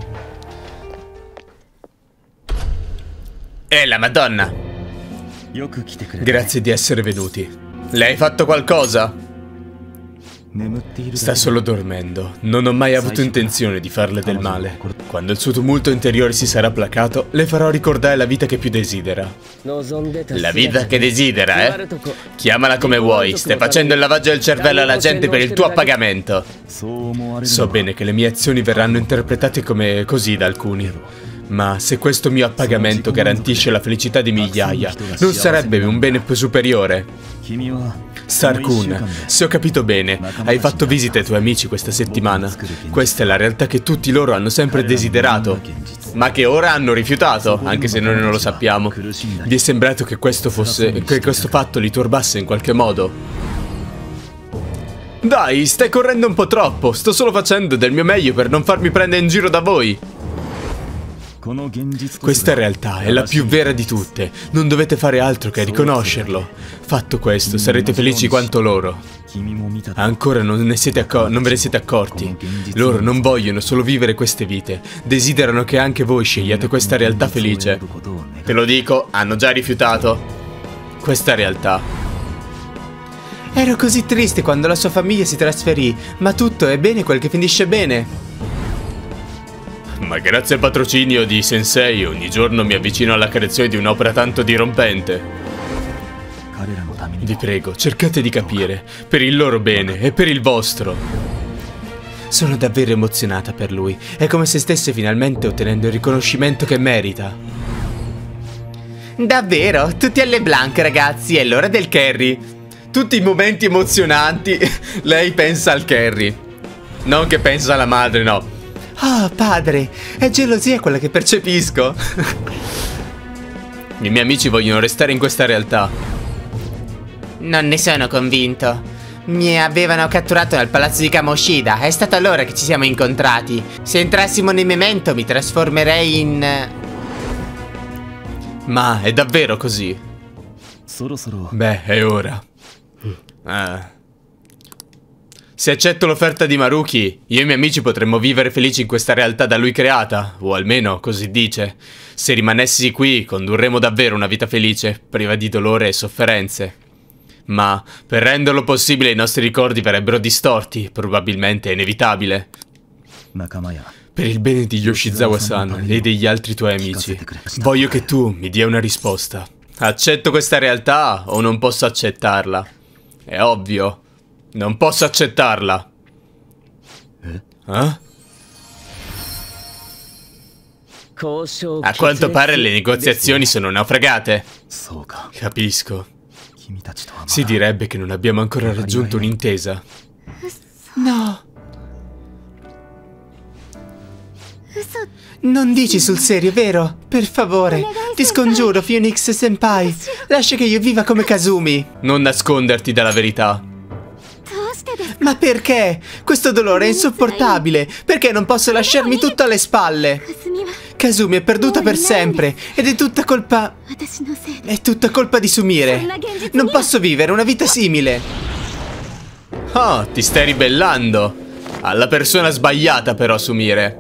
E la madonna! Grazie di essere venuti. Le hai fatto qualcosa? Sta solo dormendo. Non ho mai avuto intenzione di farle del male. Quando il suo tumulto interiore si sarà placato, le farò ricordare la vita che più desidera. La vita che desidera, eh? Chiamala come vuoi. Stai facendo il lavaggio del cervello alla gente per il tuo appagamento. So bene che le mie azioni verranno interpretate come così da alcuni. Ma se questo mio appagamento garantisce la felicità di migliaia, non sarebbe un bene più superiore? 君は Starkun, se ho capito bene, hai fatto visita ai tuoi amici questa settimana. Questa è la realtà che tutti loro hanno sempre desiderato, ma che ora hanno rifiutato, anche se noi non lo sappiamo. Vi è sembrato che questo fosse. che questo fatto li turbasse in qualche modo? Dai, stai correndo un po' troppo. Sto solo facendo del mio meglio per non farmi prendere in giro da voi. Questa realtà è la più vera di tutte, non dovete fare altro che riconoscerlo. Fatto questo, sarete felici quanto loro. Ancora non, non ve ne siete accorti. Loro non vogliono solo vivere queste vite, desiderano che anche voi scegliate questa realtà felice. Te lo dico, hanno già rifiutato questa realtà. Ero così triste quando la sua famiglia si trasferì, ma tutto è bene quel che finisce bene. Ma grazie al patrocinio di Sensei ogni giorno mi avvicino alla creazione di un'opera tanto dirompente. Vi prego, cercate di capire, per il loro bene e per il vostro. Sono davvero emozionata per lui, è come se stesse finalmente ottenendo il riconoscimento che merita. Davvero, tutti alle blanc ragazzi, è l'ora del carry. Tutti i momenti emozionanti, lei pensa al carry. Non che pensa alla madre, no. Oh, padre, è gelosia quella che percepisco. I miei amici vogliono restare in questa realtà. Non ne sono convinto. Mi avevano catturato nel palazzo di Kamoshida. È stato allora che ci siamo incontrati. Se entrassimo nel memento mi trasformerei in... Eh, Ma è davvero così? Beh, è ora. Ah. Se accetto l'offerta di Maruki, io e i miei amici potremmo vivere felici in questa realtà da lui creata, o almeno così dice. Se rimanessi qui, condurremo davvero una vita felice, priva di dolore e sofferenze. Ma, per renderlo possibile, i nostri ricordi verrebbero distorti, probabilmente inevitabile. Nakamaya. Per il bene di Yoshizawa-san e degli altri tuoi amici, voglio che tu mi dia una risposta. Accetto questa realtà o non posso accettarla? È ovvio. Non posso accettarla. Eh? Eh? A quanto pare le negoziazioni sono naufragate. Capisco. Si direbbe che non abbiamo ancora raggiunto un'intesa. No. Non dici sul serio, vero? Per favore, ti scongiuro, Phoenix Senpai. Lascia che io viva come Kazumi. Non nasconderti dalla verità. Ma perché? Questo dolore è insopportabile. Perché non posso lasciarmi tutto alle spalle? Kasumi è perduta per sempre ed è tutta colpa... È tutta colpa di Sumire. Non posso vivere una vita simile. Oh, ti stai ribellando. Alla persona sbagliata però, Sumire.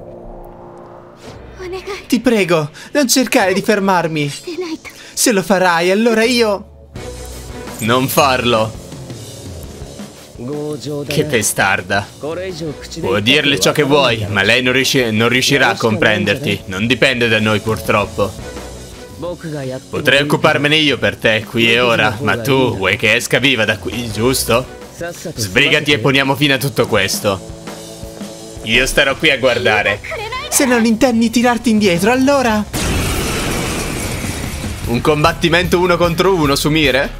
Ti prego, non cercare di fermarmi. Se lo farai, allora io... Non farlo. Che testarda. Puoi dirle ciò che vuoi, ma lei non, riusci non riuscirà a comprenderti. Non dipende da noi purtroppo. Potrei occuparmene io per te, qui e ora, ma tu vuoi che esca viva da qui, giusto? Sbrigati e poniamo fine a tutto questo. Io starò qui a guardare. Se non intendi tirarti indietro, allora... Un combattimento uno contro uno su Mire?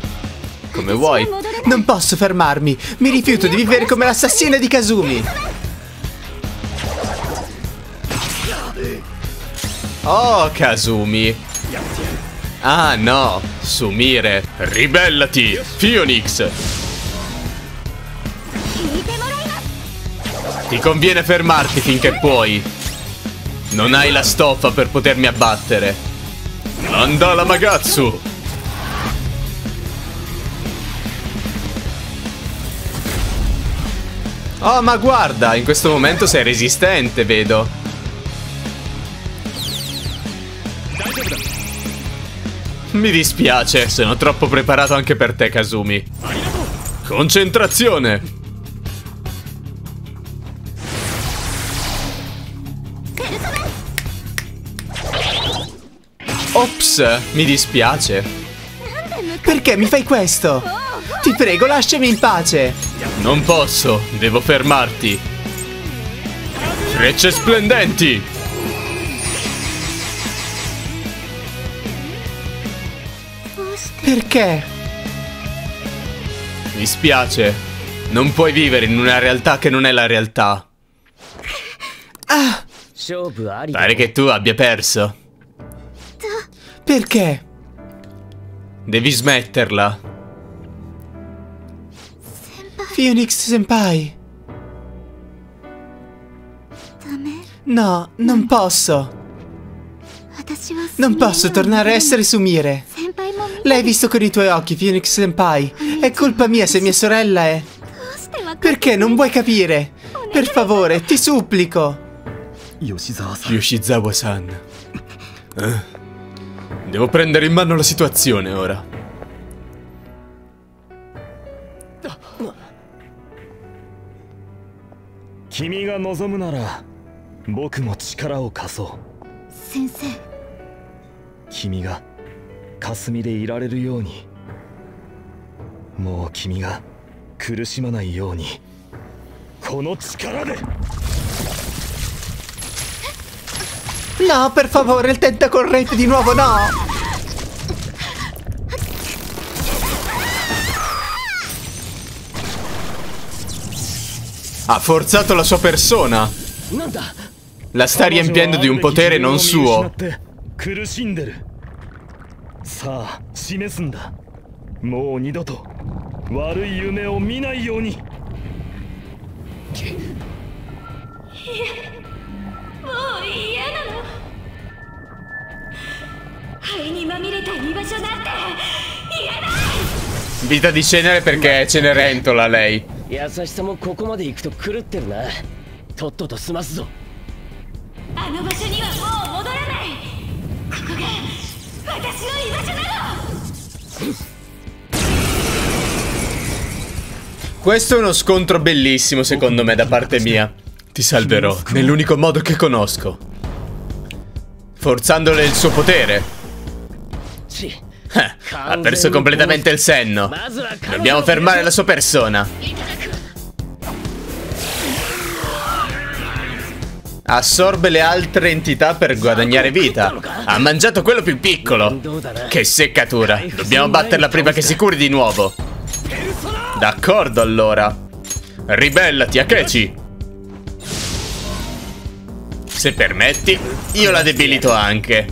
Come vuoi. Non posso fermarmi. Mi rifiuto di vivere come l'assassina di Kazumi. Oh, Kazumi. Ah, no. Sumire. Ribellati, Phoenix. Ti conviene fermarti finché puoi. Non hai la stoffa per potermi abbattere. Andala Magatsu. Oh, ma guarda, in questo momento sei resistente, vedo. Mi dispiace, sono troppo preparato anche per te, Kazumi. Concentrazione! Ops, mi dispiace. Perché mi fai questo? Ti prego, lasciami in pace! Non posso, devo fermarti. Frecce splendenti! Perché? Mi spiace, non puoi vivere in una realtà che non è la realtà. Ah! Pare che tu abbia perso. Perché? Devi smetterla. Phoenix Senpai! No, non posso! Non posso tornare a essere Sumire! L'hai visto con i tuoi occhi, Phoenix Senpai! È colpa mia se mia sorella è... Perché non vuoi capire? Per favore, ti supplico! Yoshizawa-san... Eh? Devo prendere in mano la situazione ora. 君が望むなら僕も力を貸そう。先生。君が霞でいられるように。もう君が苦しまないように。この力で。No, per favore, il tentacle rape di nuovo, no! Ha forzato la sua persona. La sta riempiendo di un potere non suo. Vita di cenere perché è cenerentola lei. 優しさもここまで行くと狂ってるなとっとと済ますぞあの場所にはもう戻らないここが私の居場所なの Questo è uno scontro bellissimo secondo me da parte mia. Ti salverò nell'unico modo che conosco. Forzandole il suo potere. ち Eh, ha perso completamente il senno. Dobbiamo fermare la sua persona. Assorbe le altre entità per guadagnare vita. Ha mangiato quello più piccolo. Che seccatura. Dobbiamo batterla prima che si curi di nuovo. D'accordo allora. Ribellati, Akechi. Se permetti, io la debilito anche.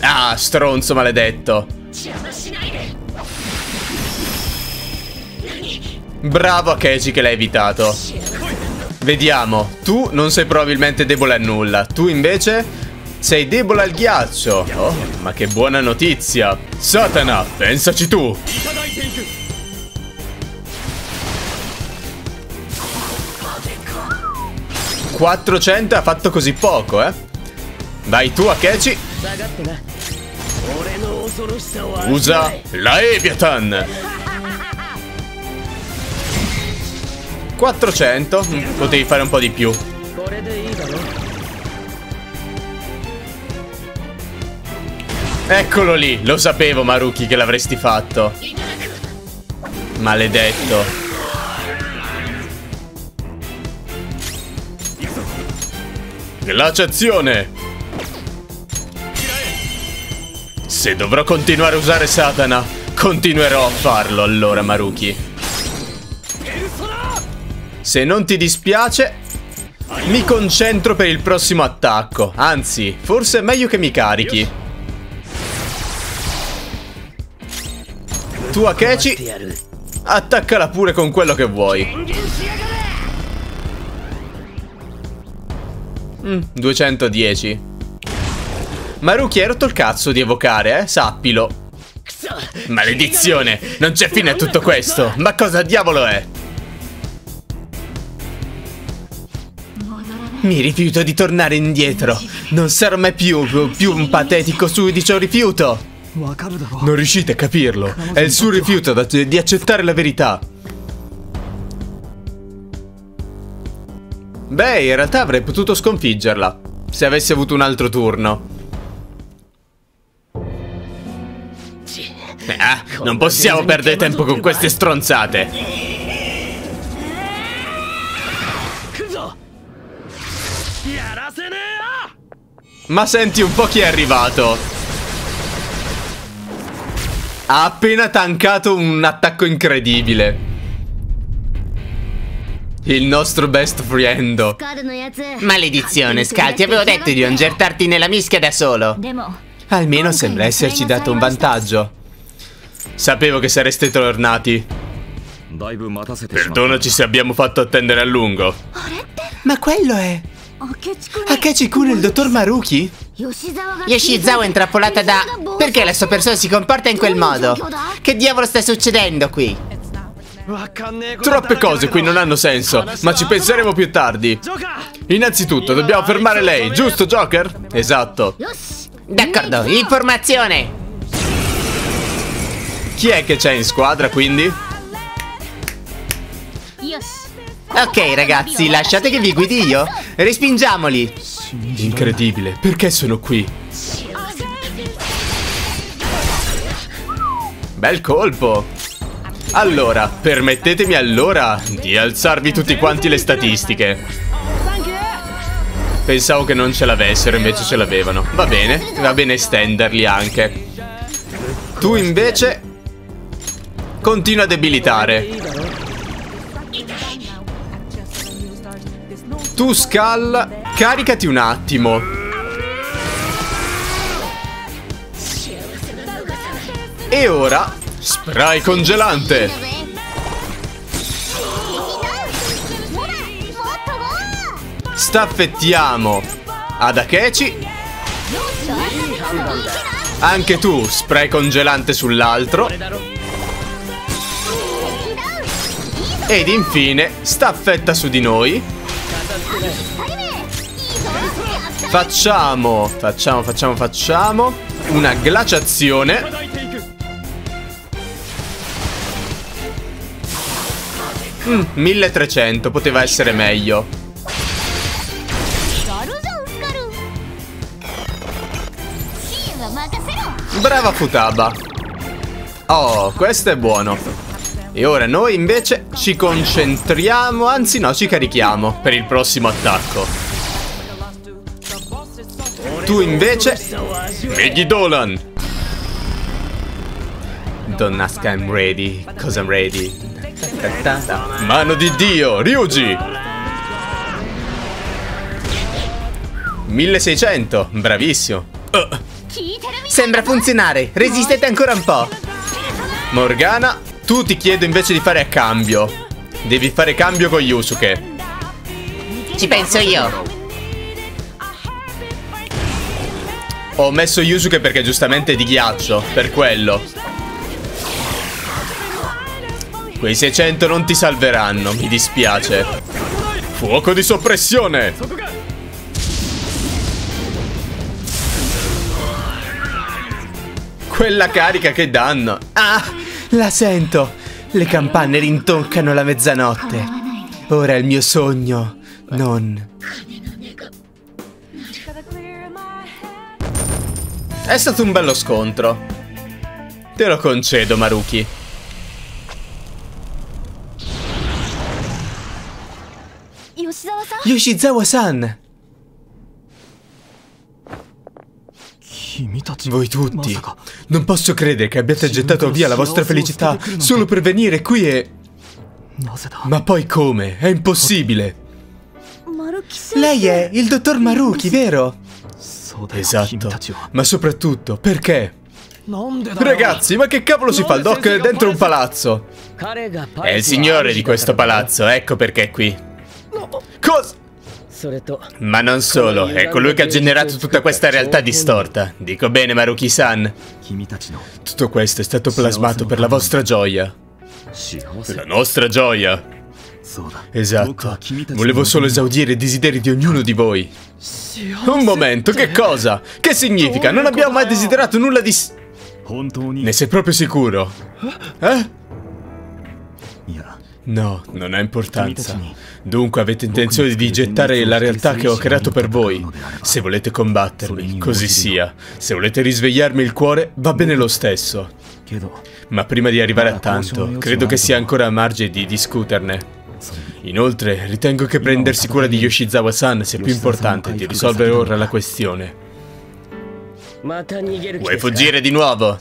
Ah, stronzo maledetto. Bravo a Keiji che l'hai evitato. Vediamo. Tu non sei probabilmente debole a nulla. Tu invece sei debole al ghiaccio. Oh, ma che buona notizia. Satana, pensaci tu. «400 ha fatto così poco, eh?» Vai tu, Akechi! Usa la Eviathan 400 Potevi fare un po' di più. Eccolo lì Lo sapevo Maruki che l'avresti fatto. Maledetto. Glaciazione Se dovrò continuare a usare Satana, continuerò a farlo allora, Maruki. Se non ti dispiace, mi concentro per il prossimo attacco. Anzi, forse è meglio che mi carichi. Tu, Akechi, attaccala pure con quello che vuoi. Mm, 210. Maruki hai rotto il cazzo di evocare, eh? Sappilo. Maledizione, non c'è fine a tutto questo. Ma cosa diavolo è? Mi rifiuto di tornare indietro. Non sarò mai più, più un patetico sudicio rifiuto. Non riuscite a capirlo. È il suo rifiuto di accettare la verità. Beh, in realtà avrei potuto sconfiggerla. Se avessi avuto un altro turno. Eh, ah, non possiamo perdere tempo con queste stronzate. Ma senti un po' chi è arrivato. Ha appena tancato un attacco incredibile. Il nostro best friend. Maledizione, Scal, ti avevo detto di non gettarti nella mischia da solo. Almeno sembra esserci dato un vantaggio. Sapevo che sareste tornati. Perdonaci se abbiamo fatto attendere a lungo. Ma quello è... Akechi-kun il dottor Maruki? Yoshizawa è intrappolata da... Perché la sua persona si comporta in quel modo? Che diavolo sta succedendo qui? Troppe cose qui non hanno senso, ma ci penseremo più tardi. Innanzitutto, dobbiamo fermare lei, giusto Joker? Esatto. D'accordo, informazione! Chi è che c'è in squadra, quindi? Ok ragazzi, lasciate che vi guidi io. Respingiamoli. Incredibile, perché sono qui? Bel colpo. Allora, permettetemi allora di alzarvi tutti quanti le statistiche. Pensavo che non ce l'avessero, invece ce l'avevano. Va bene, va bene estenderli anche. Tu invece continua a debilitare. Tu, Skull, caricati un attimo. E ora, spray congelante. Staffettiamo ad Akechi. Anche tu, spray congelante sull'altro. Ed infine, staffetta su di noi. Facciamo, facciamo, facciamo, facciamo una glaciazione. Mm, 1300, poteva essere meglio. Brava Futaba. Oh, questo è buono. E ora noi invece ci concentriamo, anzi no, ci carichiamo per il prossimo attacco. Tu invece... Vedi Dolan! Don't ask I'm ready, cause I'm ready. Mano di Dio, Ryuji! 1600, bravissimo. Uh. Sembra funzionare, resistete ancora un po'. Morgana tu ti chiedo invece di fare cambio. Devi fare cambio con Yusuke. Ci penso io. Ho messo Yusuke perché giustamente è di ghiaccio, per quello. Quei 600 non ti salveranno, mi dispiace. Fuoco di soppressione! Quella carica che danno. Ah, la sento! Le campane rintoccano la mezzanotte. Ora il mio sogno non... È stato un bello scontro. Te lo concedo, Maruki. Yoshizawa-san! Voi tutti. Non posso credere che abbiate gettato via la vostra felicità solo per venire qui e... Ma poi come? È impossibile! Lei è il dottor Maruki, vero? Esatto. Ma soprattutto, perché? Ragazzi, ma che cavolo si fa il doc dentro un palazzo? È il signore di questo palazzo, ecco perché è qui. Cosa? Ma non solo, è colui che ha generato tutta questa realtà distorta. Dico bene, Maruki-san. Tutto questo è stato plasmato per la vostra gioia. Per la nostra gioia. Esatto. Volevo solo esaudire i desideri di ognuno di voi. Un momento, che cosa? Che significa? Non abbiamo mai desiderato nulla di... Ne sei proprio sicuro? Eh? No, non ha importanza. Dunque avete intenzione di gettare la realtà che ho creato per voi. Se volete combattermi, così sia. Se volete risvegliarmi il cuore, va bene lo stesso. Ma prima di arrivare a tanto, credo che sia ancora a margine di discuterne. Inoltre, ritengo che prendersi cura di Yoshizawa-san sia più importante di risolvere ora la questione. Vuoi fuggire di nuovo?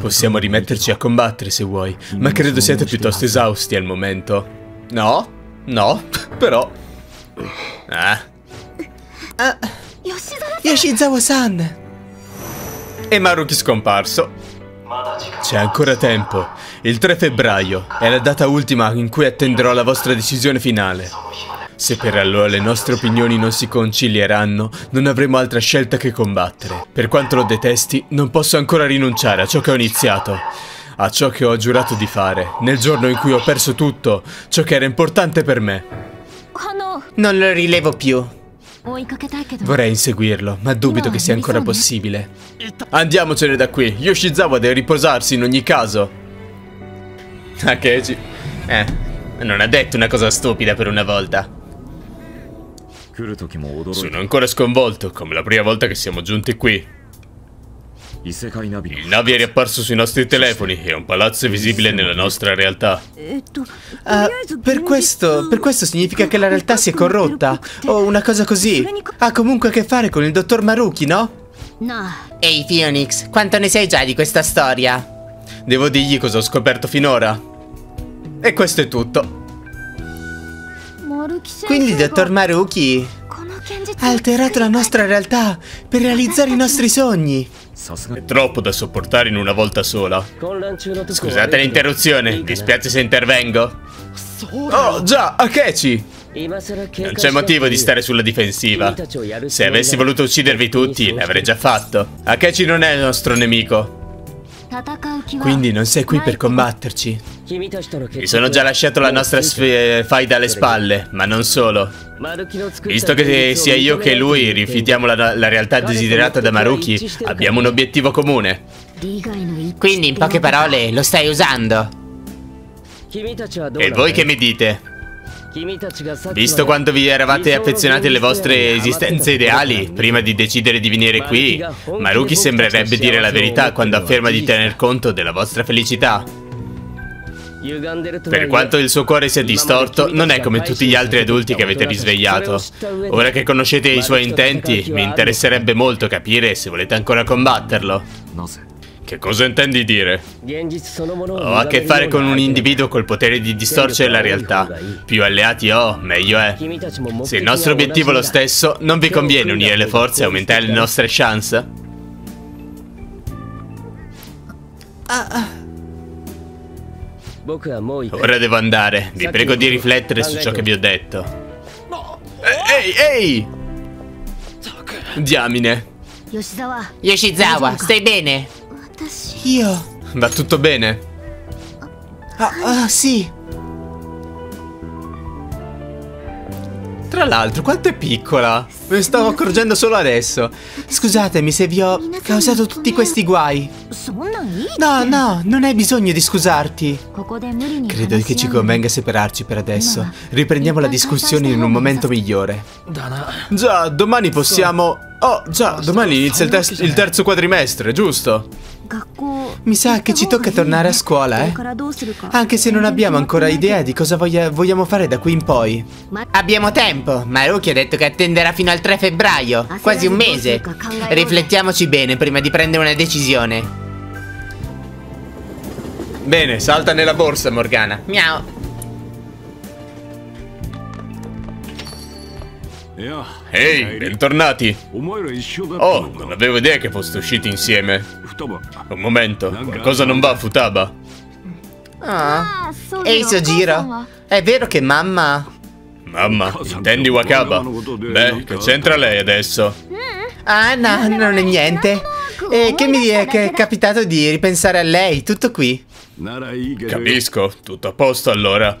Possiamo rimetterci a combattere se vuoi, ma credo siate piuttosto esausti al momento. No? No, però... Ah. Yoshizawa-san! E Maruki scomparso. C'è ancora tempo. Il 3 febbraio è la data ultima in cui attenderò la vostra decisione finale. Se per allora le nostre opinioni non si concilieranno, non avremo altra scelta che combattere. Per quanto lo detesti, non posso ancora rinunciare a ciò che ho iniziato a ciò che ho giurato di fare, nel giorno in cui ho perso tutto, ciò che era importante per me. Non lo rilevo più. Vorrei inseguirlo, ma dubito che sia ancora possibile. Andiamocene da qui, Yoshizawa deve riposarsi in ogni caso. Takechi... Eh, non ha detto una cosa stupida per una volta. Sono ancora sconvolto, come la prima volta che siamo giunti qui. Il Navi è riapparso sui nostri telefoni e un palazzo è visibile nella nostra realtà. Uh, per, questo, per questo significa che la realtà si è corrotta. O una cosa così. Ha comunque a che fare con il dottor Maruki, no? Ehi, Phoenix, quanto ne sai già di questa storia? Devo dirgli cosa ho scoperto finora. E questo è tutto. Quindi, il dottor Maruki, ha alterato la nostra realtà per realizzare i nostri sogni. È troppo da sopportare in una volta sola. Scusate l'interruzione, dispiace se intervengo. Oh, già, Akechi! Non c'è motivo di stare sulla difensiva. Se avessi voluto uccidervi tutti, l'avrei già fatto. Akechi non è il nostro nemico. Quindi non sei qui per combatterci? Mi sono già lasciato la nostra faida alle spalle, ma non solo. Visto che sia io che lui rifiutiamo la, la realtà desiderata da Maruki, abbiamo un obiettivo comune. Quindi, in poche parole, lo stai usando. E voi che mi dite? Visto quanto vi eravate affezionati alle vostre esistenze ideali prima di decidere di venire qui, Maruki sembrerebbe dire la verità quando afferma di tener conto della vostra felicità. Per quanto il suo cuore sia distorto, non è come tutti gli altri adulti che avete risvegliato. Ora che conoscete i suoi intenti, mi interesserebbe molto capire se volete ancora combatterlo. Che cosa intendi dire? Ho a che fare con un individuo col potere di distorcere la realtà. Più alleati ho, meglio è. Se il nostro obiettivo è lo stesso, non vi conviene unire le forze e aumentare le nostre chance? Ora devo andare. Vi prego di riflettere su ciò che vi ho detto. Eh, ehi, ehi! Diamine. Yoshizawa, stai bene? Io. Va tutto bene? Ah, ah sì. Tra l'altro, quanto è piccola! Me ne stavo accorgendo solo adesso. Scusatemi se vi ho causato tutti questi guai. No, no, non hai bisogno di scusarti. Credo che ci convenga separarci per adesso. Riprendiamo la discussione in un momento migliore. Già, domani possiamo... Oh, già, domani inizia il, il terzo quadrimestre, giusto? Mi sa che ci tocca tornare a scuola, eh? Anche se non abbiamo ancora idea di cosa voglia, vogliamo fare da qui in poi. Abbiamo tempo! Maruki ha detto che attenderà fino al 3 febbraio, quasi un mese. Riflettiamoci bene prima di prendere una decisione. Bene, salta nella borsa, Morgana. Miau. Yeah. Ehi, hey, bentornati! Oh, non avevo idea che foste usciti insieme. Un momento, qualcosa non va a Futaba. Ah, ehi Sojiro, è vero che mamma... Mamma, intendi Wakaba? Beh, che c'entra lei adesso? Ah, no, non è niente. Eh, e che mi dia che è capitato di ripensare a lei, tutto qui. Capisco, tutto a posto allora.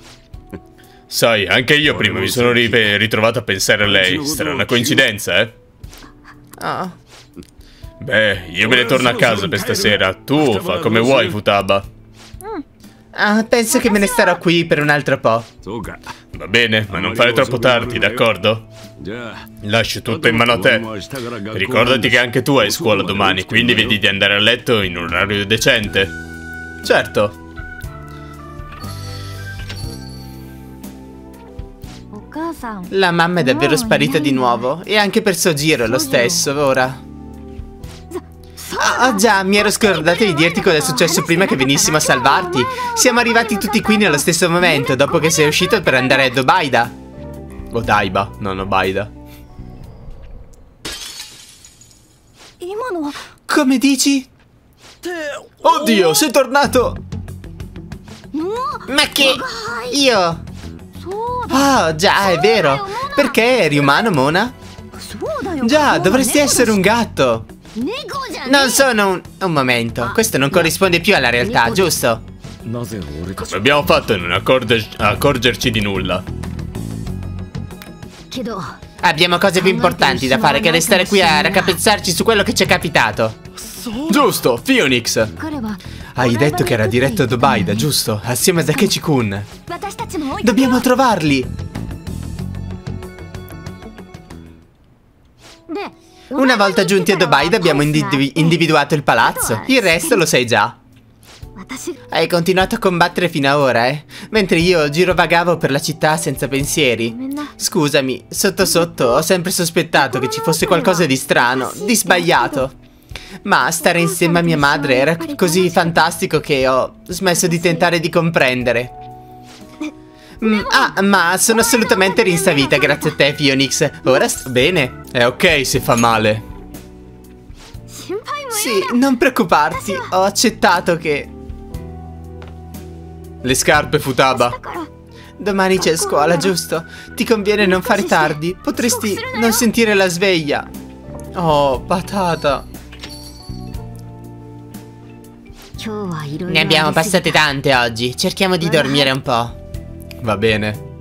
Sai, anche io prima mi sono ritrovato a pensare a lei. Strana coincidenza, eh? Ah. Oh. Beh, io me ne torno a casa per stasera. Tu fa come vuoi, Futaba. Ah, penso che me ne starò qui per un altro po'. Va bene, ma non fare troppo tardi, d'accordo? Lascio tutto in mano a te. Ricordati che anche tu hai scuola domani, quindi vedi di andare a letto in un orario decente. Certo. La mamma è davvero sparita di nuovo. E anche per Sogiro è lo stesso, ora. Oh già, mi ero scordata di dirti cosa è successo prima che venissimo a salvarti. Siamo arrivati tutti qui nello stesso momento, dopo che sei uscito per andare a Dobaida. Odaiba, non Obaida. Come dici? Oddio, sei tornato! Ma che... Io... Oh, già, è vero. Perché eri umano, Mona? Già, dovresti essere un gatto. Non sono un... Un momento, questo non corrisponde più alla realtà, giusto? Come abbiamo fatto a non accorger accorgerci di nulla? Abbiamo cose più importanti da fare che restare qui a raccapezzarci su quello che ci è capitato. Giusto, Phoenix. Hai detto che era diretto da Baida, giusto? Assieme a Takechi-kun. Dobbiamo trovarli! Una volta giunti a Dubai abbiamo individu individuato il palazzo, il resto lo sai già. Hai continuato a combattere fino ad ora, eh? Mentre io girovagavo per la città senza pensieri. Scusami, sotto sotto ho sempre sospettato che ci fosse qualcosa di strano, di sbagliato. Ma stare insieme a mia madre era così fantastico che ho smesso di tentare di comprendere. Mm, ah, ma sono assolutamente rinsavita grazie a te, Phoenix. Ora sto bene. È ok se fa male. Sì, non preoccuparti. Ho accettato che... Le scarpe, Futaba. Domani c'è scuola, giusto? Ti conviene non fare tardi. Potresti non sentire la sveglia. Oh, patata. Ne abbiamo passate tante oggi. Cerchiamo di dormire un po'. Va bene.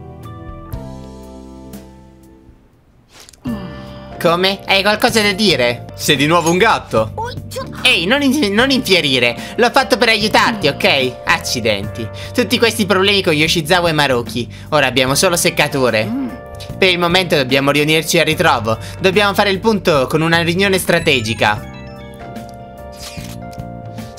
Come? Hai qualcosa da dire? Sei di nuovo un gatto. Ehi, non, in non infierire. L'ho fatto per aiutarti, ok? Accidenti. Tutti questi problemi con Yoshizawa e Maroki. Ora abbiamo solo seccature. Per il momento dobbiamo riunirci al ritrovo. Dobbiamo fare il punto con una riunione strategica.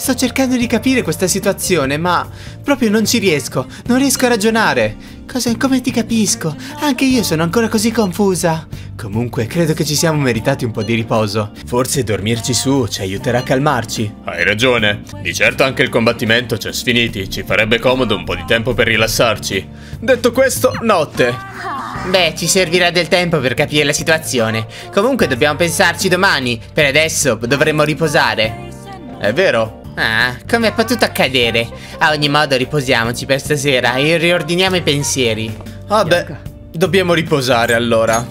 Sto cercando di capire questa situazione, ma proprio non ci riesco. Non riesco a ragionare. Cosa, come ti capisco? Anche io sono ancora così confusa. Comunque, credo che ci siamo meritati un po' di riposo. Forse dormirci su ci aiuterà a calmarci. Hai ragione. Di certo anche il combattimento ci ha sfiniti. Ci farebbe comodo un po' di tempo per rilassarci. Detto questo, notte. Beh, ci servirà del tempo per capire la situazione. Comunque dobbiamo pensarci domani. Per adesso dovremmo riposare. È vero? Ah, come è potuto accadere? A ogni modo riposiamoci per stasera e riordiniamo i pensieri. Vabbè, dobbiamo riposare allora.